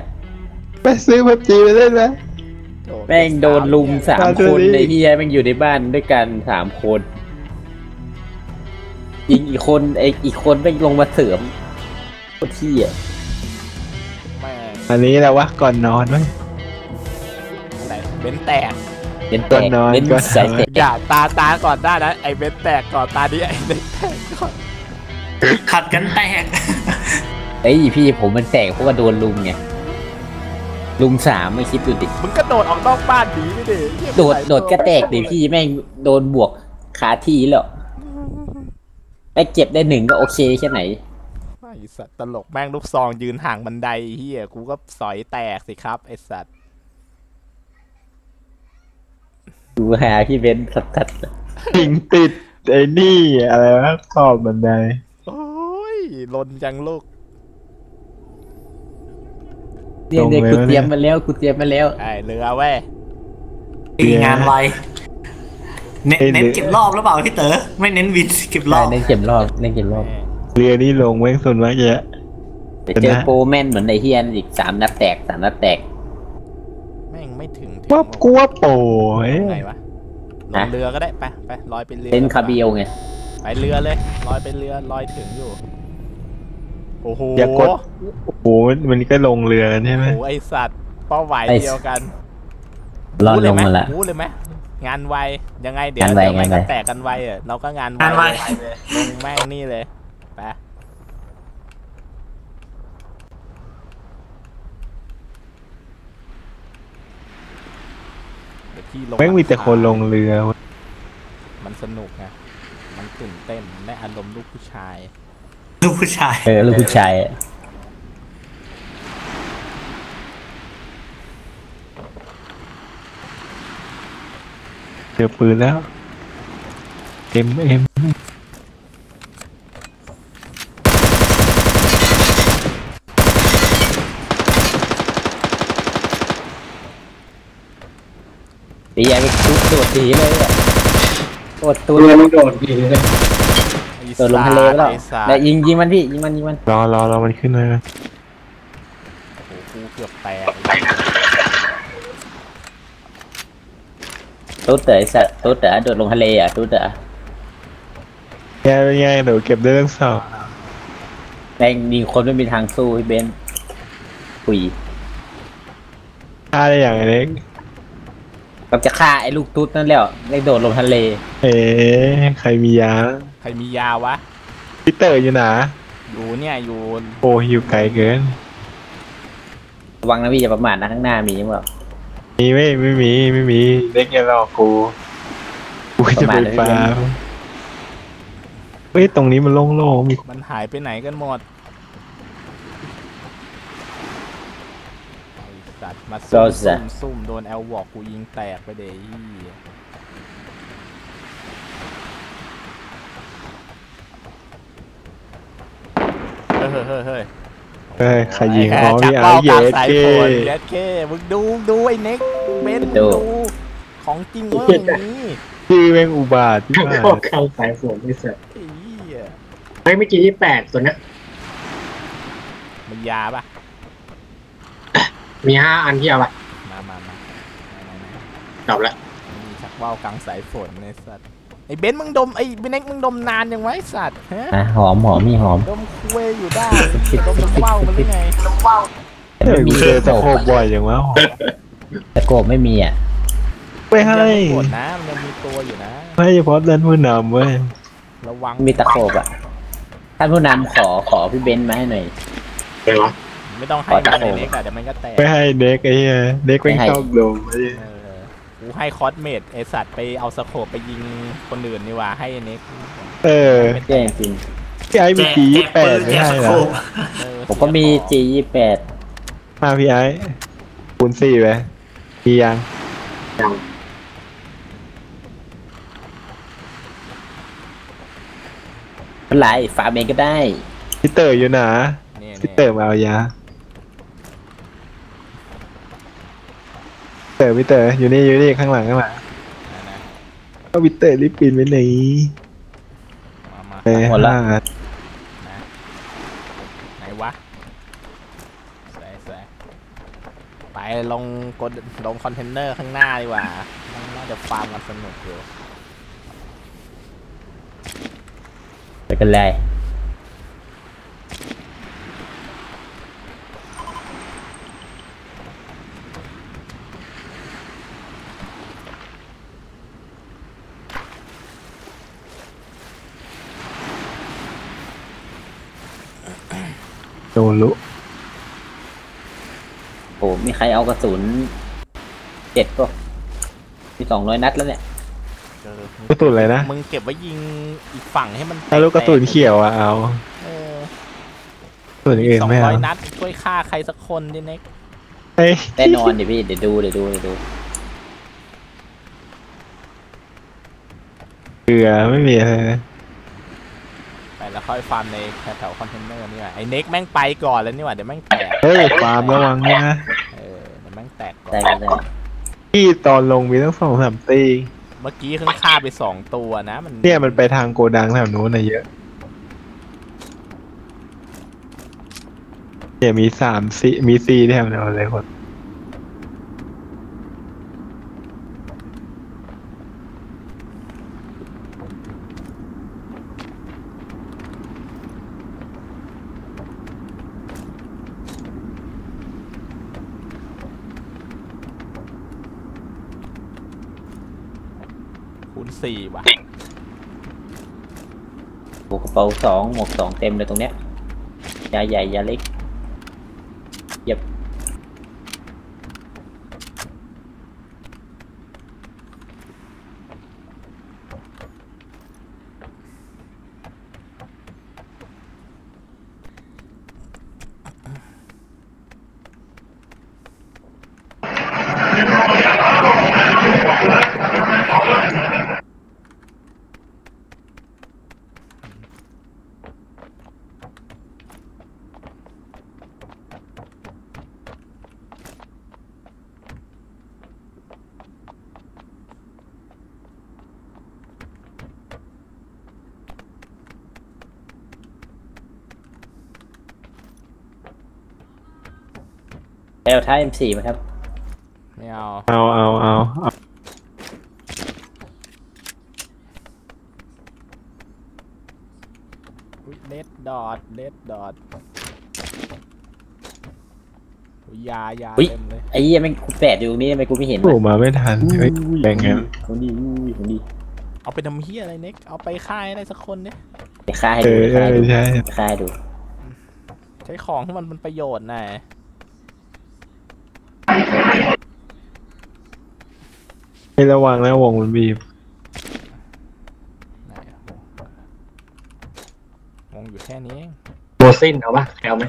ไปซื้อพับจีไปเล่นนะโอ้แม่งโดนลุมสามตาคดูนดิในที่แม่งอยู่ในบ้านด้วยกันสามคน ยิงอีกคนไออีกคนแม่งลงมาเสริมโคตรที่อะแม่งอันนี้แหละวะก่อนนอนไหมอะไรเบนแตกเป็นแตก่อกนนอนเป็นก่อนนอนสายแตกอย่าตาตาก่อนได้นะไอ้เบนแตกก่อนตานี้ไอ้เบนแตกก่อนขัดกันแตกเอ้ยพี่ผมมันแตกเพราะว่าโดนลุมไงลุงสามไม่คิดดูดิมึงก็โดดออกนอกบ้านหนีไปดิเหี้ยโดดมึงโดดกระแตกดิพี่แม่งโดนบวกขาที่แล้ว ไอ้เก็บได้หนึ่งก็โอเคแค่ไหนไอ้สัตว์ตลกแม่งลูกซองยืนห่างบันไดเฮียกูก็สอยแตกสิครับ ไอ้สัตว์ดูหาพี่เบนซ์สัดยิงติดไอ้นี่อะไรวะขอบบันไดโอ้ยลนจังลูกๆเนี่ยเนี่ยกูเตรียมมาแล้วกูเตรียมมาแล้วไอ้เรือเว้ยตีงานไว เน้นเน้นเก็บรอบหรือเปล่าพี่เต๋อไม่เน้นวินเก็บรได้อบเล่นเก็บรอบเล่นเก็บรอบแม่เรือนี่ลงแม่งส่วนมากเยอะแต่เจอโปรแม่นเหมือนไอเฮียนอีกสามนัดแตกสามนัดแตกแม่งไม่ถึงถึงว่ากูว่าโปยไหนวะลงเรือก็ได้ไปไปลอยไปเรือเป็นคาเบียวไงไปเรือเลยลอยไปเรือลอยถึงอยู่โอ้โหอย่ากดโอ้โหมันก็ลงเรือกันใช่ไหมโอ้โหไอสัตว์เป้าหมายไอ้เดียวกันรอดลรู้งไหมาละรู้เลยไหม งานไวยังไงเดี๋ยวงานไวเดี๋ยวแม่งงานไวก็แตกกันไวอะเราก็งานไวงานไวเลยลงแม่งนี่เลยไปเดี๋ยวพี่ลงแม่งมีแต่คนลงเรือ มันสนุกไงมันตื่นเต้นมันได้อารมณ์ลูกผู้ชาย ลูกผู้ชายเออลูกผู้ชาย เจอปืนแล้วเอ็มเอ็มตีใหญ่ไปทุบตัวตีเลยอะโคตรตัวเรือมันโดดดีเลยไอ้โดดลงทะเลไปแล้วไอ้สัตว์แล้วยิงยิงมันพี่ยิงมันยิงมันรอรอรอมันขึ้นมาโอ้โหกูเกือบแตก ตุ๊ดเต๋อไอ้สัตว์ตุ๊ดเต๋อโดดลงทะเลอะตุ๊ดเต๋อแกเป็นไงเดี๋ยวเก็บได้ทั้งสองแม่งมีคนไม่มีทางสู้พี่เบนซ์คุยฆ่าได้อย่างไรเล็กกับจะฆ่าไอ้ลูกตุ๊ดนั่นแล้วเลยโดดลงทะเล เอ๊ะใครมียาใครมียาวะ พีเตอร์อยู่ไหนอยู่เนี่ยอยู่ โอ้อยู่ไกลเกิน ระวังนะพี่อย่าประมาทนะข้างหน้ามีมั้งเปล่า มีไม่ไม่มีไม่มีเล็กแกหลอกกูกูจะไปประมาณนั้นฟาร์มเฮ้ยตรงนี้มันโล่งๆมีมันหายไปไหนกันหมดไอ้สัตว์มาซุ่มซุ่มซุ่มโดนแอลวอกกูยิงแตกไปเดยเฮ้ยเฮ้ยเฮ้ย เฮ้ยเฮ้ยใครยิงไอ้อ๋อแค่พี่จัอาบร์เยเป้ากลางสสายเก้ฝนเย็ดเคมึงดูดูไอ้เน็กเบนดูของจริงเว่าอย่างนี้ชื่อแม่งอุบาทที่ข้างว่าข้อข้างสายฝนนี่เสร็จไอ้เหี้ยไม่เมื่อกี้ที่แปดตัวเนี้ยมันยาปะมีห้าอันที่เอาไปมามามามามาจบละมีชักว่าวกลางสายฝนในสัตว์ ไอ้เบนซ์มึงดมไอ้เบนเน็กมึงดมนานยังไงสัตว์ฮะอะหอมหอมมีหอมดมคุยอยู่ได้ดมน้ำว่าวมันหรือไงแต่เฮ้ไม่ยมีกูเจอตะโขบบ่อยอย่างวะตะโกบไม่มีอะไม่ให้ยังไม่หมดนะมันยังมีตัวอยู่นะให้เฉพาะเดินผู้นำเว้ยระวังมีตะโขบอะท่านผู้นำขอขอพี่เบนซ์มาให้หน่อยเลยวะไม่ต้องให้ขอมันตะโขไอ้บเน็กอะเดี๋ยวมันก็แตกไม่ให้เด็กไอ้เหี้ยเด็กแม่งไม่ให้ชอบลงไอ้เหี้ยเออ กูให้คอสเมดไอสัตว์ไปเอาสโคปไปยิงคนอื่นนี่หว่าให้ไอ้เน็กเออแย่จริงพี่ไอ้มีแจกจีแจยี่กแปปืดนไม่แจกให้สเหรโคอปเออผมก็มี G ยี่แปดมาพี่ไอ้คูณสี่ไปมียังยังมันไรฝากเองก็ได้พี่เตอร์อยู่ไหนเนี่ยพี่เนี่ยเตอร์มาเอายา เตอร์พี่เตอร์อยู่นี่อยู่นี่ข้างหลังข้างหลังนะนะก็พี่เตอร์รีบปีนไปไหนมามาไปหมดละหาไหนวะใส่ใส่ไปลงกดลงคอนเทนเนอร์ข้างหน้าดีกว่าน่าจะฟาร์มกันสนุกอยู่ไปกันเลย โดนลุโอ้มีใครเอากระสุนเจ็ดป่ะมีสองร้อยนัดแล้วเนี่ยเออกระสุนอะไรนะมึงเก็บไว้ยิงอีกฝั่งให้มันถ้าลูกกระสุนเขียวอะเอาเออกระสุนอื่นสองไม่ร้เอาอยนัดช่วยฆ่าใครสักคนดิเน็กเฮ้ยแน่นอนเดี๋ยวพี่เดี๋ยวดูเดี๋ยวดูเดี๋ยวดูเกลือไม่มีอะไรนะไป แล้วค่อยฟาร์มในแถวๆคอนเทนเนอร์นี่ว่ะไอ้เน็กแม่งไปก่อนแล้วนี่ว่ะเดี๋ยวแม่งแตกเฮ้ยฟาร์มระวังด้วยนะเออเดี๋ยวแม่งแตกก่อนได้กันได้พี่ตอนลงมีตั้งสองสามตีเมื่อกี้เพิ่งฆ่าไปสองตัวนะมันเนี่ยมันไปทางโกดังแถวนู้นนะเยอะเนี่ยมีสามซีมีซีแถวเดียวเลยคน สี่ว่ะหมวกกระเป๋าสองหมวกสองเต็มเลยตรงเนี้ยยาใหญ่ยาเล็ก ท้าย M4 ไหมครับ ไม่เอา เอาเอาเอาเอาเลดดอทเลดดอทยายาอุ๊ย เต็มเลยไอ้เหี้ยแม่งกูแปดอยู่ตรงนี้ทำไมกูไม่เห็นโผล่มาไม่ทันเฮ้ยแบ่งกันของดีอุ้ยของดีเอาไปทำเฮียอะไรเน็กเอาไปฆ่าให้ได้สักคนดิเดี๋ยวฆ่าให้เอดูอเดี๋ยวเอฆ่าให้อดูใช่เดี๋ยวฆ่าให้ดู ใช้ของที่มันเป็นประโยชน์หน่อย ให้ระวังนะวงมันบีบไหนอะงงอยู่แค่นี้เองโบซินเอาปะแคลไหม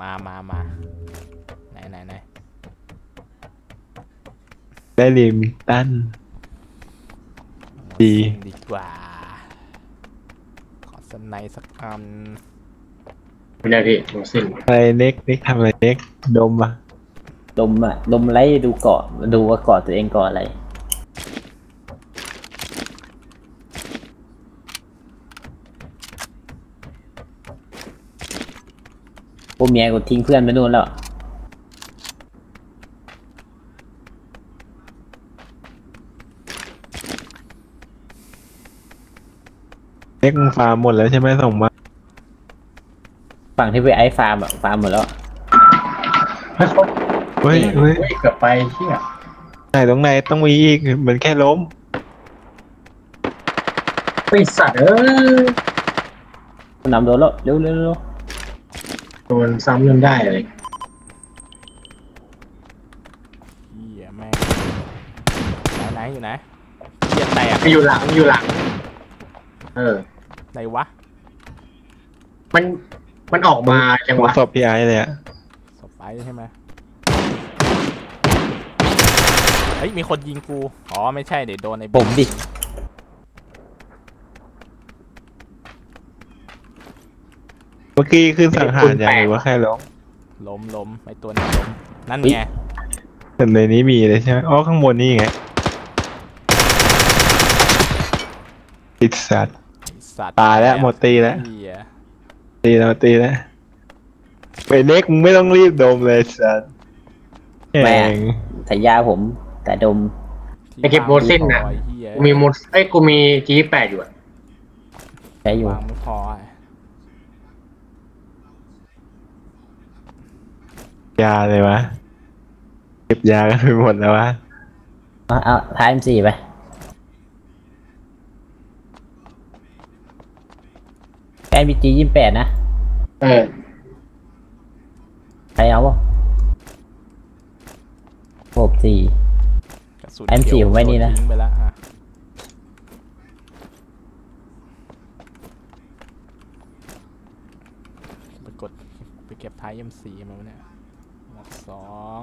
มามามาไหนไหนไหนได้ลิมตัน ดีดีกว่า ขอสไนสักอัน ไม่ได้พี่โบซินอะไรเน็กเน็กทำอะไรเน็กดมอะ ดมอะดมไล่ดูเกาะดูว่าเกาะตัวเองเกาะอะไร พวกเมียกูทิ้งเพื่อนไปนู่นแล้วเน็กมึงฟาร์มหมดแล้วใช่ไหมส่งมา ฝั่งที่ไปไอซ์ฟาร์มอะฟาร์มหมดแล้วเฮ้ยเฮ้ย เฮ้ยเฮ้ยเกือบไปเที่ยไหนตรงไหนต้องมีอีกเหมือนแค่ล้มเฮ้ยสัตว์เอ้ยนำโดนแล้วเร็วเร็วเร็วโดนซ้ำจนได้เลยเฮียแม่งไหนไหนอยู่ไหนเฮียแตกมันอยู่หลังมันอยู่หลัง เออไหนวะ มันมันออกมาจังหัววะศพพี่ไอ้เลยอะสไปใช่ไหมเฮ้ยมีคนยิงกูอ๋อไม่ใช่เดี๋ยวโดนไอ้ผมดิเมื่อกี้ขึ้นสังหารยังหรือว่าแค่ล้มล้มล้มไอ้ตัวนี้ล้มนั่นไงแต่ในนี้มีเลยใช่ไหมอ๋อข้างบนนี่ไงติดสัตว์ไอ้สัตว์ตายแล้วหมดตีแล้ว เหี้ยตีแล้วตีแล้วไปเน็กมึงไม่ต้องรีบดมเลยสัตว์แม่งฉายาผม แต่ดมไอเก็บโบซินนะวางไม่พอไอ้เหี้ยกูมีโมดเอ้ยกูมีจีแปดอยู่อะใช้อยู่ วางไม่พอไอ้ยาเลยวะ เก็บยากันไปหมดแล้ววะ เอาเอาท้าย M4 ไป แอมบีจียี่สิบแปดนะ เออ ใครเอาวะหกสี่กระ สุน M4 เขียวผมไว้นี่นะโดทิ้งไปแล้วอะไปกดไปเก็บท้าย M4 มาวะเนี่ยหมวกสอง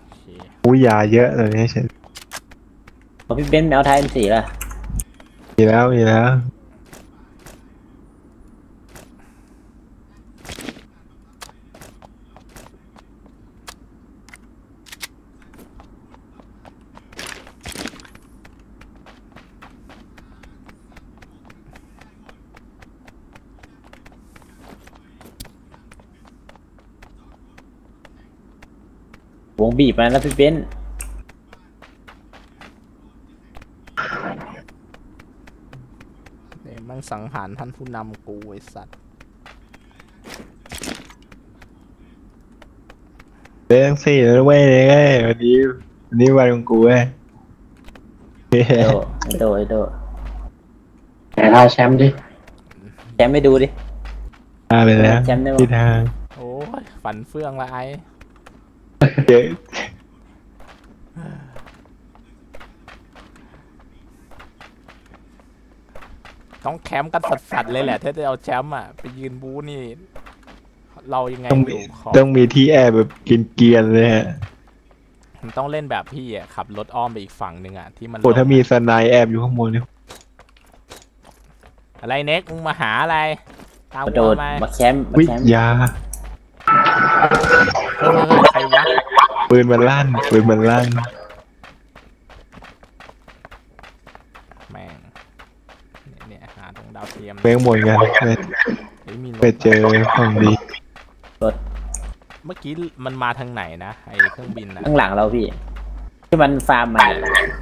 โอเคอู้ยาเยอะเลยเนี่ยฉันบอกพี่เบนซ์แมวไทยเป็นสี่ละมีแล้วมีแล้ว วงบีบมาแล้วพี่เบนซ์เดี๋ยวมันสังหารท่านผู้นำกูไอสัตว์เรื่องสี่แล้วเว้ยเว้ยวันนี้วันนี้วันของกูเว้ยเฮ้ยไอโดไอโดไอโดแต่ถ้าแชมป์ดิ แชมป์ไม่ดูดิมาไปแล้วแชมป์ได้ปะที่ทาง โอ้ยฝันเฟื่องละไอ เยอะต้องแคมป์กันสัดๆเลยแหละ ถ้าจะเอาแชมป์อะ ไปยืนบูนี่ เรายังไงต้องอมียู่ขอต้องมีที่แอบแบบกินเกรียนๆเลยฮะมันต้องเล่นแบบพี่อะขับรถอ้อมไปอีกฝั่งหนึ่งอะที่มันโอ้ถ้าลงมีสไนแอบอยู่ข้างบนเนี่ยอะไรเน็กมึงมาหาอะไร ตามกระกูโดดมามาแชมป์มาวิแชมป์ยา เฮ้ยเฮ้ยเฮ้ยใครวะปืนมันลั่นปืนมันลั่นแม่งเนี่ยเนี่ยหาตรงดาวเทียมแม่งหมดกันเฮ้ยมีรถไปเจอของดีเมื่อกี้มันมาทางไหนนะไอเครื่องบินอะข้างหลังเราพี่ ที่มันฟาร์มมา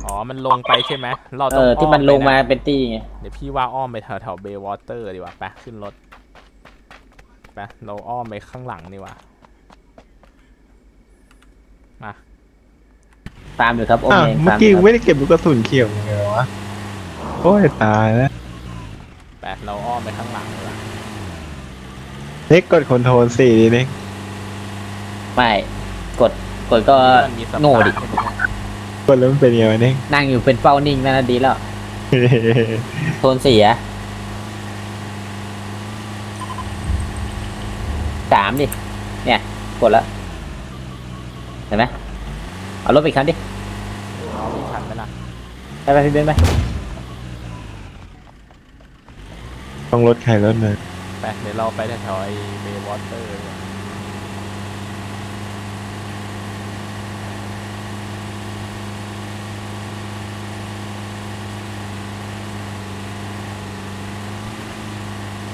อ๋อ มันลงไปใช่ไหมเราเอต้องอที่มันอ้ลไปงนะมาเป็นตี้ไงเดี๋ยวพี่ว่าอ้อมไปแถวแถวเบย์วอเตอร์ดีกว่าไปขึ้นรถไปเราอ้อมไปข้างหลังดีกว่า ฟาร์มอยู่ครับโอมอ้าวเองเมื่อฟาร์มกี้อยู่ครับไม่ได้เก็บลูกกระสุนเขียวเลยวะโอ้ยตายแล้วไปเราอ้อมไปข้างหลังดีกว่าเน็กกดคอนโทรลสี่ดิเน็กไม่กดกดก็มันมีสโง่ดิปาร์คใช่ไหมกดแล้วมันเป็นยังไงวะเน็กนั่งอยู่เป็นเป้านิ่งนั่นนะดีแล้วโทนเสียสามดิ เนี่ย กดแล้วเห็นไหม เอารถไปอีกคันดิเอาพี่ทันไหมล่ะไปไปพี่เบนซ์ไปต้องรถใครรถมันไปเดี๋ยวเราไปแถวๆไอ้เบย์วอเตอร์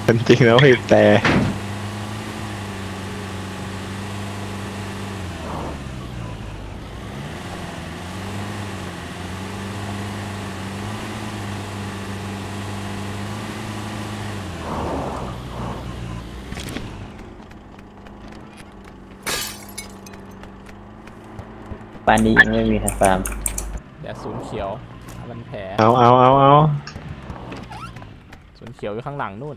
จริงๆแล้วไอ้แต่านนี้ยังไม่มีใครฟาร์มเดี๋ยวศูนย์เขียวมันแผลเอาเอาเอาเอาศูนย์เขียวอยู่ข้างหลังนู่น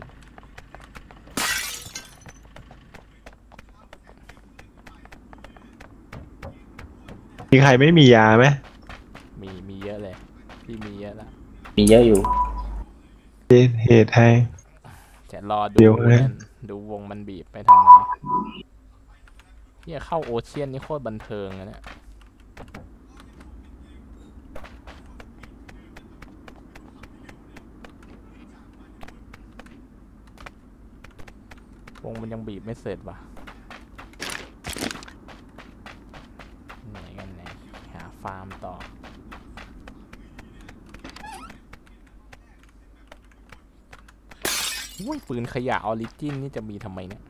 มีใครไม่มียาไหมมีมีเยอะเลย พี่มีเยอะแล้วมีเยอะอยู่เหตุให้ จะรอดูเดี๋ยวนะกันดูวงมันบีบไปทางไหนที่เข้าโอเชียนนี่โคตรบันเทิงอะเนี่ย งมันยังบีบไม่เสร็จว่ะไหนกันไหนหาฟาร์มต่อ วุ้ยปืนขยะออริจินนี่จะมีทำไมเนี่ย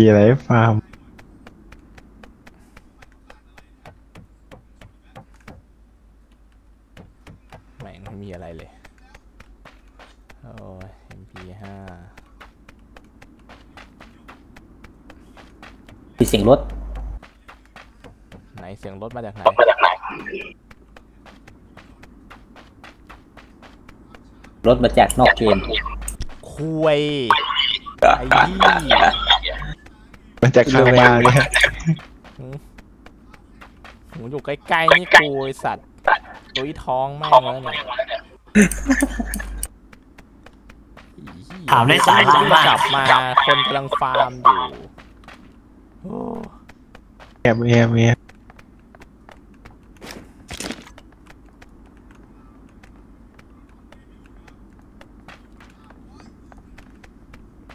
มีอะไรให้ฟาร์มแม่งไม่มีอะไรเลย โอ้ย M4 MP5 มีเสียงรถไหนเสียงรถมาจากไหนรถมาจากนอกเกมคุยไอ้ยี่ มันจากข้างบ้านเนี่ยหูอยู่ใกล้ๆนี่กูไอสัตว์ตุยท้องแม่งแล้วเนี่ยถามได้สาระมากกลับมาคนกำลังฟาร์มอยู่โอ้แอบแอบแอบ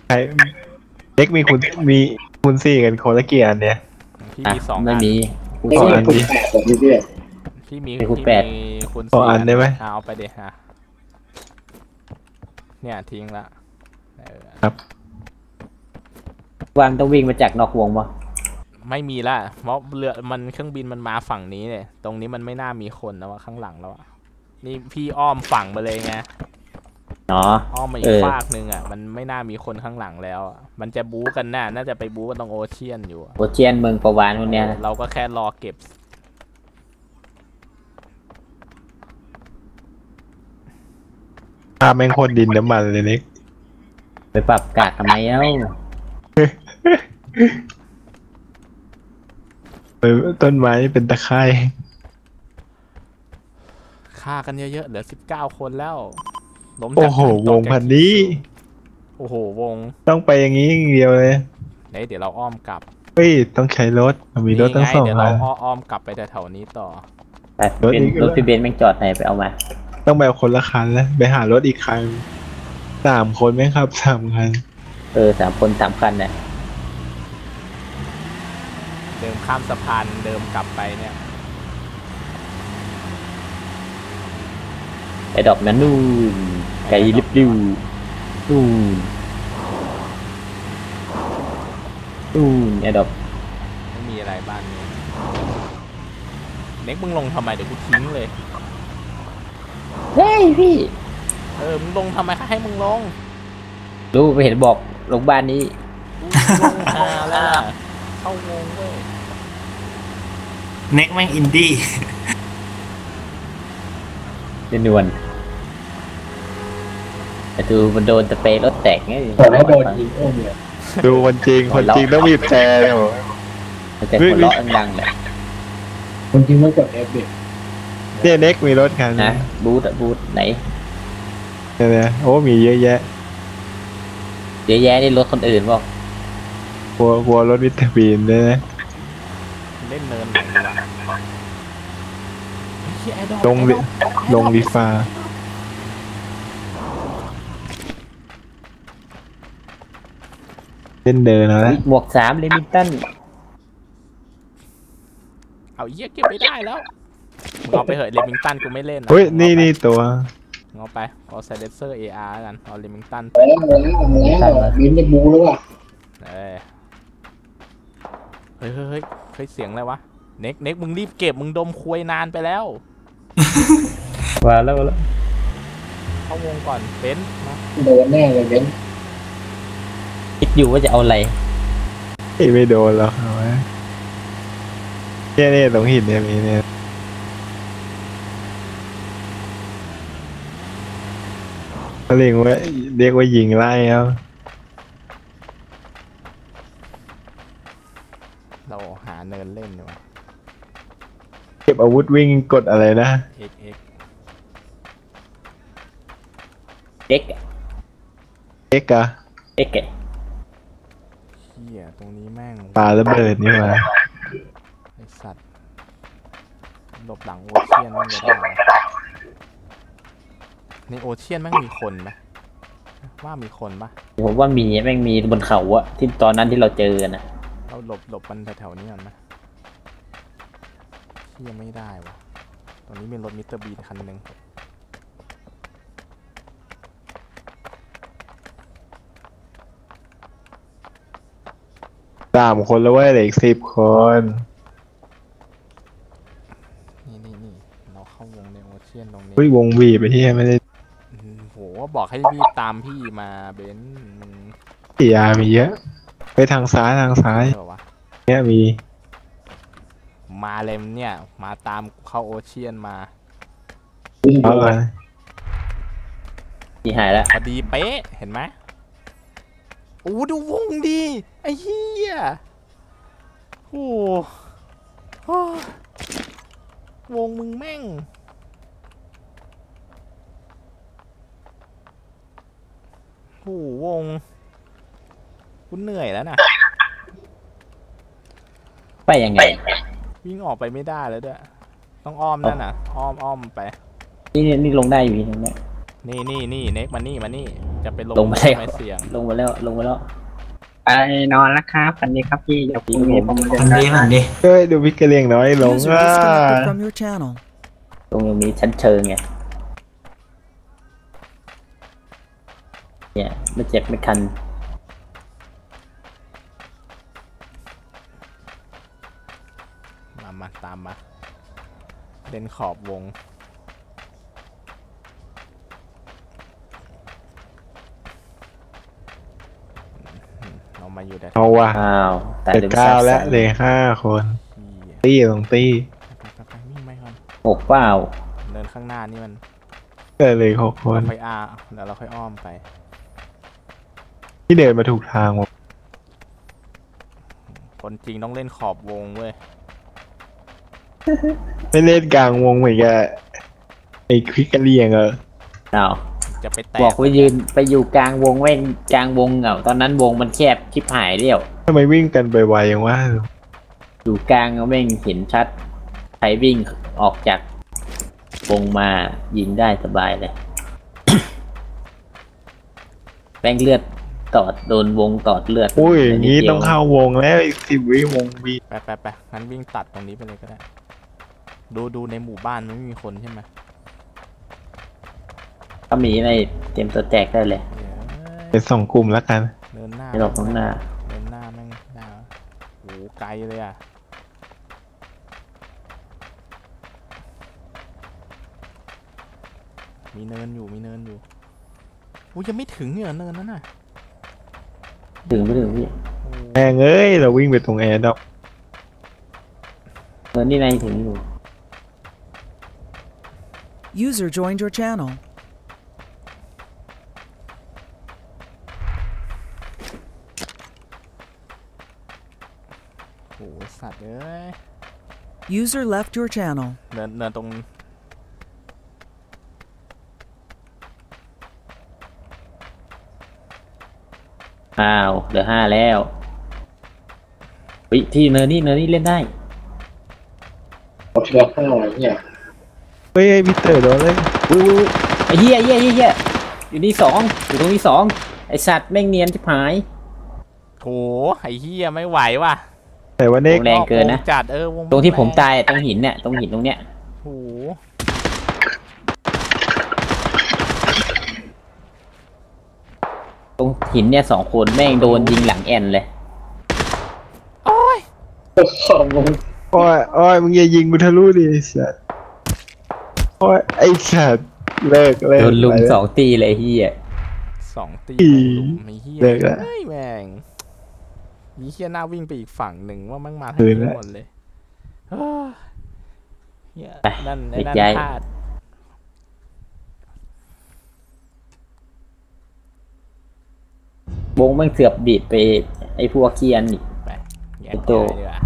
ใครเด็กมีคุณมี คุณสี่กันคนละกี่อันเนี่ยพี่อะมีสองไม่อันมีสองอันดิ พี่มีมีคูณพี่แปด มีคูณสองอันได้ไหม เอาไปเดี๋ยวฮะเนี่ยทิ้งละเออวางต้องวิ่งมาจากนอกวงปะไม่มีละเพราะเรือมันเครื่องบินมันมาฝั่งนี้เนี่ย ตรงนี้มันไม่น่ามีคนแล้วอะข้างหลังแล้วอะนี่พี่อ้อมฝั่งมาเลยไง เนาะอ้อมมาอีเอกอฟากหนึ่งอะ มันไม่น่ามีคนข้างหลังแล้วอะมันจะบู๊กันน่ะน่าจะไปบู๊กันตรงโอเชียนอยู่อะโอเชียนเมืองประวานพวกเนี้ยนะเราก็แค่รอเก็บภาพแม่งโคตรดินน้ำมันเลยเน็กไปปรับกากทำไมเอ้าเออต้นไม้เป็นตะไคร่ฆ่ากันเยอะๆ เหลือสิบเก้าคนแล้ว ล้มจากโอ้โหตวกงจากพันนี้ โอ้โห วงต้องไปอย่างนี้อย่างเดียวเลยเดี๋ยวเดี๋ยวเราอ้อมกลับเฮ้ยต้องใช้รถมีรถตั้งนี่ไสองเดี๋ยวคัเรานอ้ออ้อมกลับไปแถวๆนี้ต่อไปเป็นรถอีกรถพี่เบนซ์แม่งจอดไหนไปเอามา ต้องไปเอาคนละคันแล้วไปหารถอีกคันสามคนไหมครับสามคันเออสามคนสามคันเนี่ยเดิมข้ามสะพานเดิมกลับไปเนี่ย ไอ้ดอกนั้นนู่นไก่ลิบลิวนู่นนู่นไอ้ดอกไม่มีอะไรบ้านนี้เน็กมึงลงทำไมเดี๋ยวกูทิ้งเลย เฮ้ยพี่ เออ มึงลงทำไมให้มึงลงรู้ไปเห็นบอกโรงพยาบาลนี้กูลงหาแล้วล่ะเข้างงเว้ย เน็กแม่งอินดี้เนวล แต่ดูมันโดนสเปรย์รถแตกไงแต่ถ้าโดนยิงโอ้เนี่ยดูคนจริงคนจริงต้องบีบแต่เลยโหมันจะหัวเราะดังๆเลยคนจริงต้องกด F ดิเนี่ยเน็กมีรถคันนะบูธอะบูธไหนเนี่ยนะโอ้มีเยอะแยะเยอะแยะนี่รถคนอื่นบอกกลัวกลัวรถวิตามินด้วยนะเล่นเนินไหนดีวะเฮ้ยไอ้ดอกลงลิลงลีฟ้า เล่นเดินแล้วนะหมวกสามเลมินตันเอาเยี่ยเก็บไม่ได้แล้วมึงเอาไปเหอะเลมิงตันกูไม่เล่นนะเฮ้ยนี่นี่ตัวมึงเอาไปเอาไซเลนเซอร์ AR แล้วกันเอาเลมิงตันแล้วแล้วแล้วบินจะบูแล้วว่ะเอ้ยเฮ้ยเฮ้ยเฮ้ยเฮ้ยเสียงอะไรวะเน็กเน็กมึงรีบเก็บมึงดมคุยนานไปแล้วว่าแล้วแล้วเข้าวงก่อนเบนซ์มาโดนแน่เลยเบน คิดอยู่ว่าจะเอาอะไรเฮ้ยไม่โดนหรอกเอาไว้เนี่ยเนี่ยตรงหินเนี่ยมีเนี่ยเขาเรียกว่าเรียกว่ายิงไล่เอาเราหาเนินเล่นดีกว่าเก็บอาวุธวิ่งกดอะไรนะ X X เอ็กเอ็กอะเอ็กเฮียตรงนี้แม่ง ปลาระเบิดนี่มาไอสัตว์หลบหลัง Ocean แม่งจะได้ไหมใน Ocean แม่งมีคนไหมว่ามีคนปะผมว่ามีแม่งมีบนเขาอะที่ตอนนั้นที่เราเจอกันนะเราหลบหลบมันแถวๆนี้ก่อนไหมที่ยังไม่ได้วะตรงนี้มีรถ Mr. Bean คันหนึ่ง สามคนแล้วเว้ยเหลืออีกสิบคน นี่นี่นี่เราเข้าวงในโอเชียนตรงนี้อุ้ย วงบีบไปที่ไม่ได้อืมโหบอกให้รีบตามพี่มาเบนซ์มึงสี่ยามีเยอะ ไปทางซ้ายทางซ้าย เหรอวะ เนี่ยมี มาเลยเนี่ย มาตามเข้าโอเชียนมาเอาเลยพี่หายแล้วพอดีเป๊ะ เห็นไหมโอ้ดูวงดี ไอ้เหี้ยโอ้โหวงมึงแม่ง โอ้โหวงกูเหนื่อยแล้วนะไปยังไง วิ่งออกไปไม่ได้แล้วด้วย ต้องอ้อมนั่นน่ะ อ้อมอ้อมไป นี่นี่ลงได้อยู่นี่เนี่ยนี่นี่นี่เน็กมานี่มานี่ จะไปลงลงมาแล้วไม่เสี่ยง ลงมาแล้ว ลงมาแล้ว ไปนอนแล้วครับฝันดีครับพี่เดี๋ยวพรุ่งนี้ผมจะมันดีมันดีเฮ้ยดูพิกเกเลียงน้อยลง User อะ disconnected from your channel. ตรงนี้ชั้นเชิงไงเนี่ยไม่เจ็บไม่คันมามาตามมาเล่นขอบวง เรามาอยู่แต่เอาว่ะอ้าวแต่เจ็ดลืมเก้าซับแล้วใส่เลยห้าคนที่ตี้ตรงตี้ไปไปไปวิ่งไปก่อนหกเปล่าเดินข้างหน้านี่มันเกิดเลยหกคนเราค่อยอ้าแล้วเราค่อยอ้อมไป ที่เดินมาถูกทางว่ะคนจริงต้องเล่นขอบวงเว้ยไม่เล่นกลางวงเหมือนกับไอ้พิกเกเลียงเอออ้าว จะไปแตะบอกไปยืนไปอยู่กลางวงแม่งกลางวงเหงาตอนนั้นวงมันแคบชิบหายเดียวทำไมวิ่งกันไปไวอย่างวะอยู่กลางก็แม่งเห็นชัดใครวิ่งออกจากวงมายิงได้สบายเลยแป้งเลือดตอดโดนวงตอดเลือดอุ้ยอย่างนี้นิดดียวต้องเข้าวงแล้วอีกสิบวิวงบีไปไปไปงั้นวิ่งตัดตรงนี้ไปเลยก็ได้ ดูดูในหมู่บ้านมันไม่มีคนใช่ไหมถ้ามีในเตรียมตัวแจกได้เลยเดี๋ยวเป็นสองกลุ่มแล้วกัน เดินหน้าไม่หลบข้างหน้า เดินหน้าแม่งหน้าโอ้โหไกลเลยอะมีเนินอยู่มีเนินอยู่อู้ยังไม่ถึงเนี่ยเนินนั้นน่ะ ถึงไม่ถึงพี่โอ้แม่งเอ้ยเราวิ่งไปตรงแอร์ดอกเงินนี่ในถึงอยู่ User joined your channel. โหสัตว์เอ้ย User left your channel. เนินเนินตรงอ้าวเหลือห้าแล้ววิที่เนินนี่เนินนี่เล่นได้ผมเชื่อข้างหลังเนี่ยเฮ้ยพี่เตอร์โดนเลยอุ้ยไอ้เหี้ยเหี้ยเหี้ยเหี้ยอยู่นี่สองอยู่ตรงนี้สองไอสัตว์แม่งเนียนชิบหายโถไอ้เฮียไม่ไหวว่ะ แต่ว่าเน็กแรงเกินนะวจัดเออวงตรงที่ผมแตายอะตรงหินเนี่ยตรงหินตรงเนี้ยโหตรงหินเนี่ยสองคนแม่งโดนยิงหลังแอนเลยโอ้ยขอบวงโอ้ยโอ้ยมึงอย่ายิงกูทะลุดิไอ้สัตว์โอ้ยไอ้สัตว์เลิกเลิกโดนลุมไปแล้วสองตีเลยเฮียสองตีอีหลุมไอ้เฮียเลิกละเฮ้ยแม่ง มีเฮียหน้าวิ่งไปอีกฝั่งหนึ่งว่ามั่งมาคืทางนนี้ละหมดเลยเฮ้ยเฮียไปนั่นไอ้นั่นเด็กย้ายพลาดวงแม่งเสือบดีดไปไอ้พวกเคียนอีกไปแยกไอ้โตย้ายดีกว่า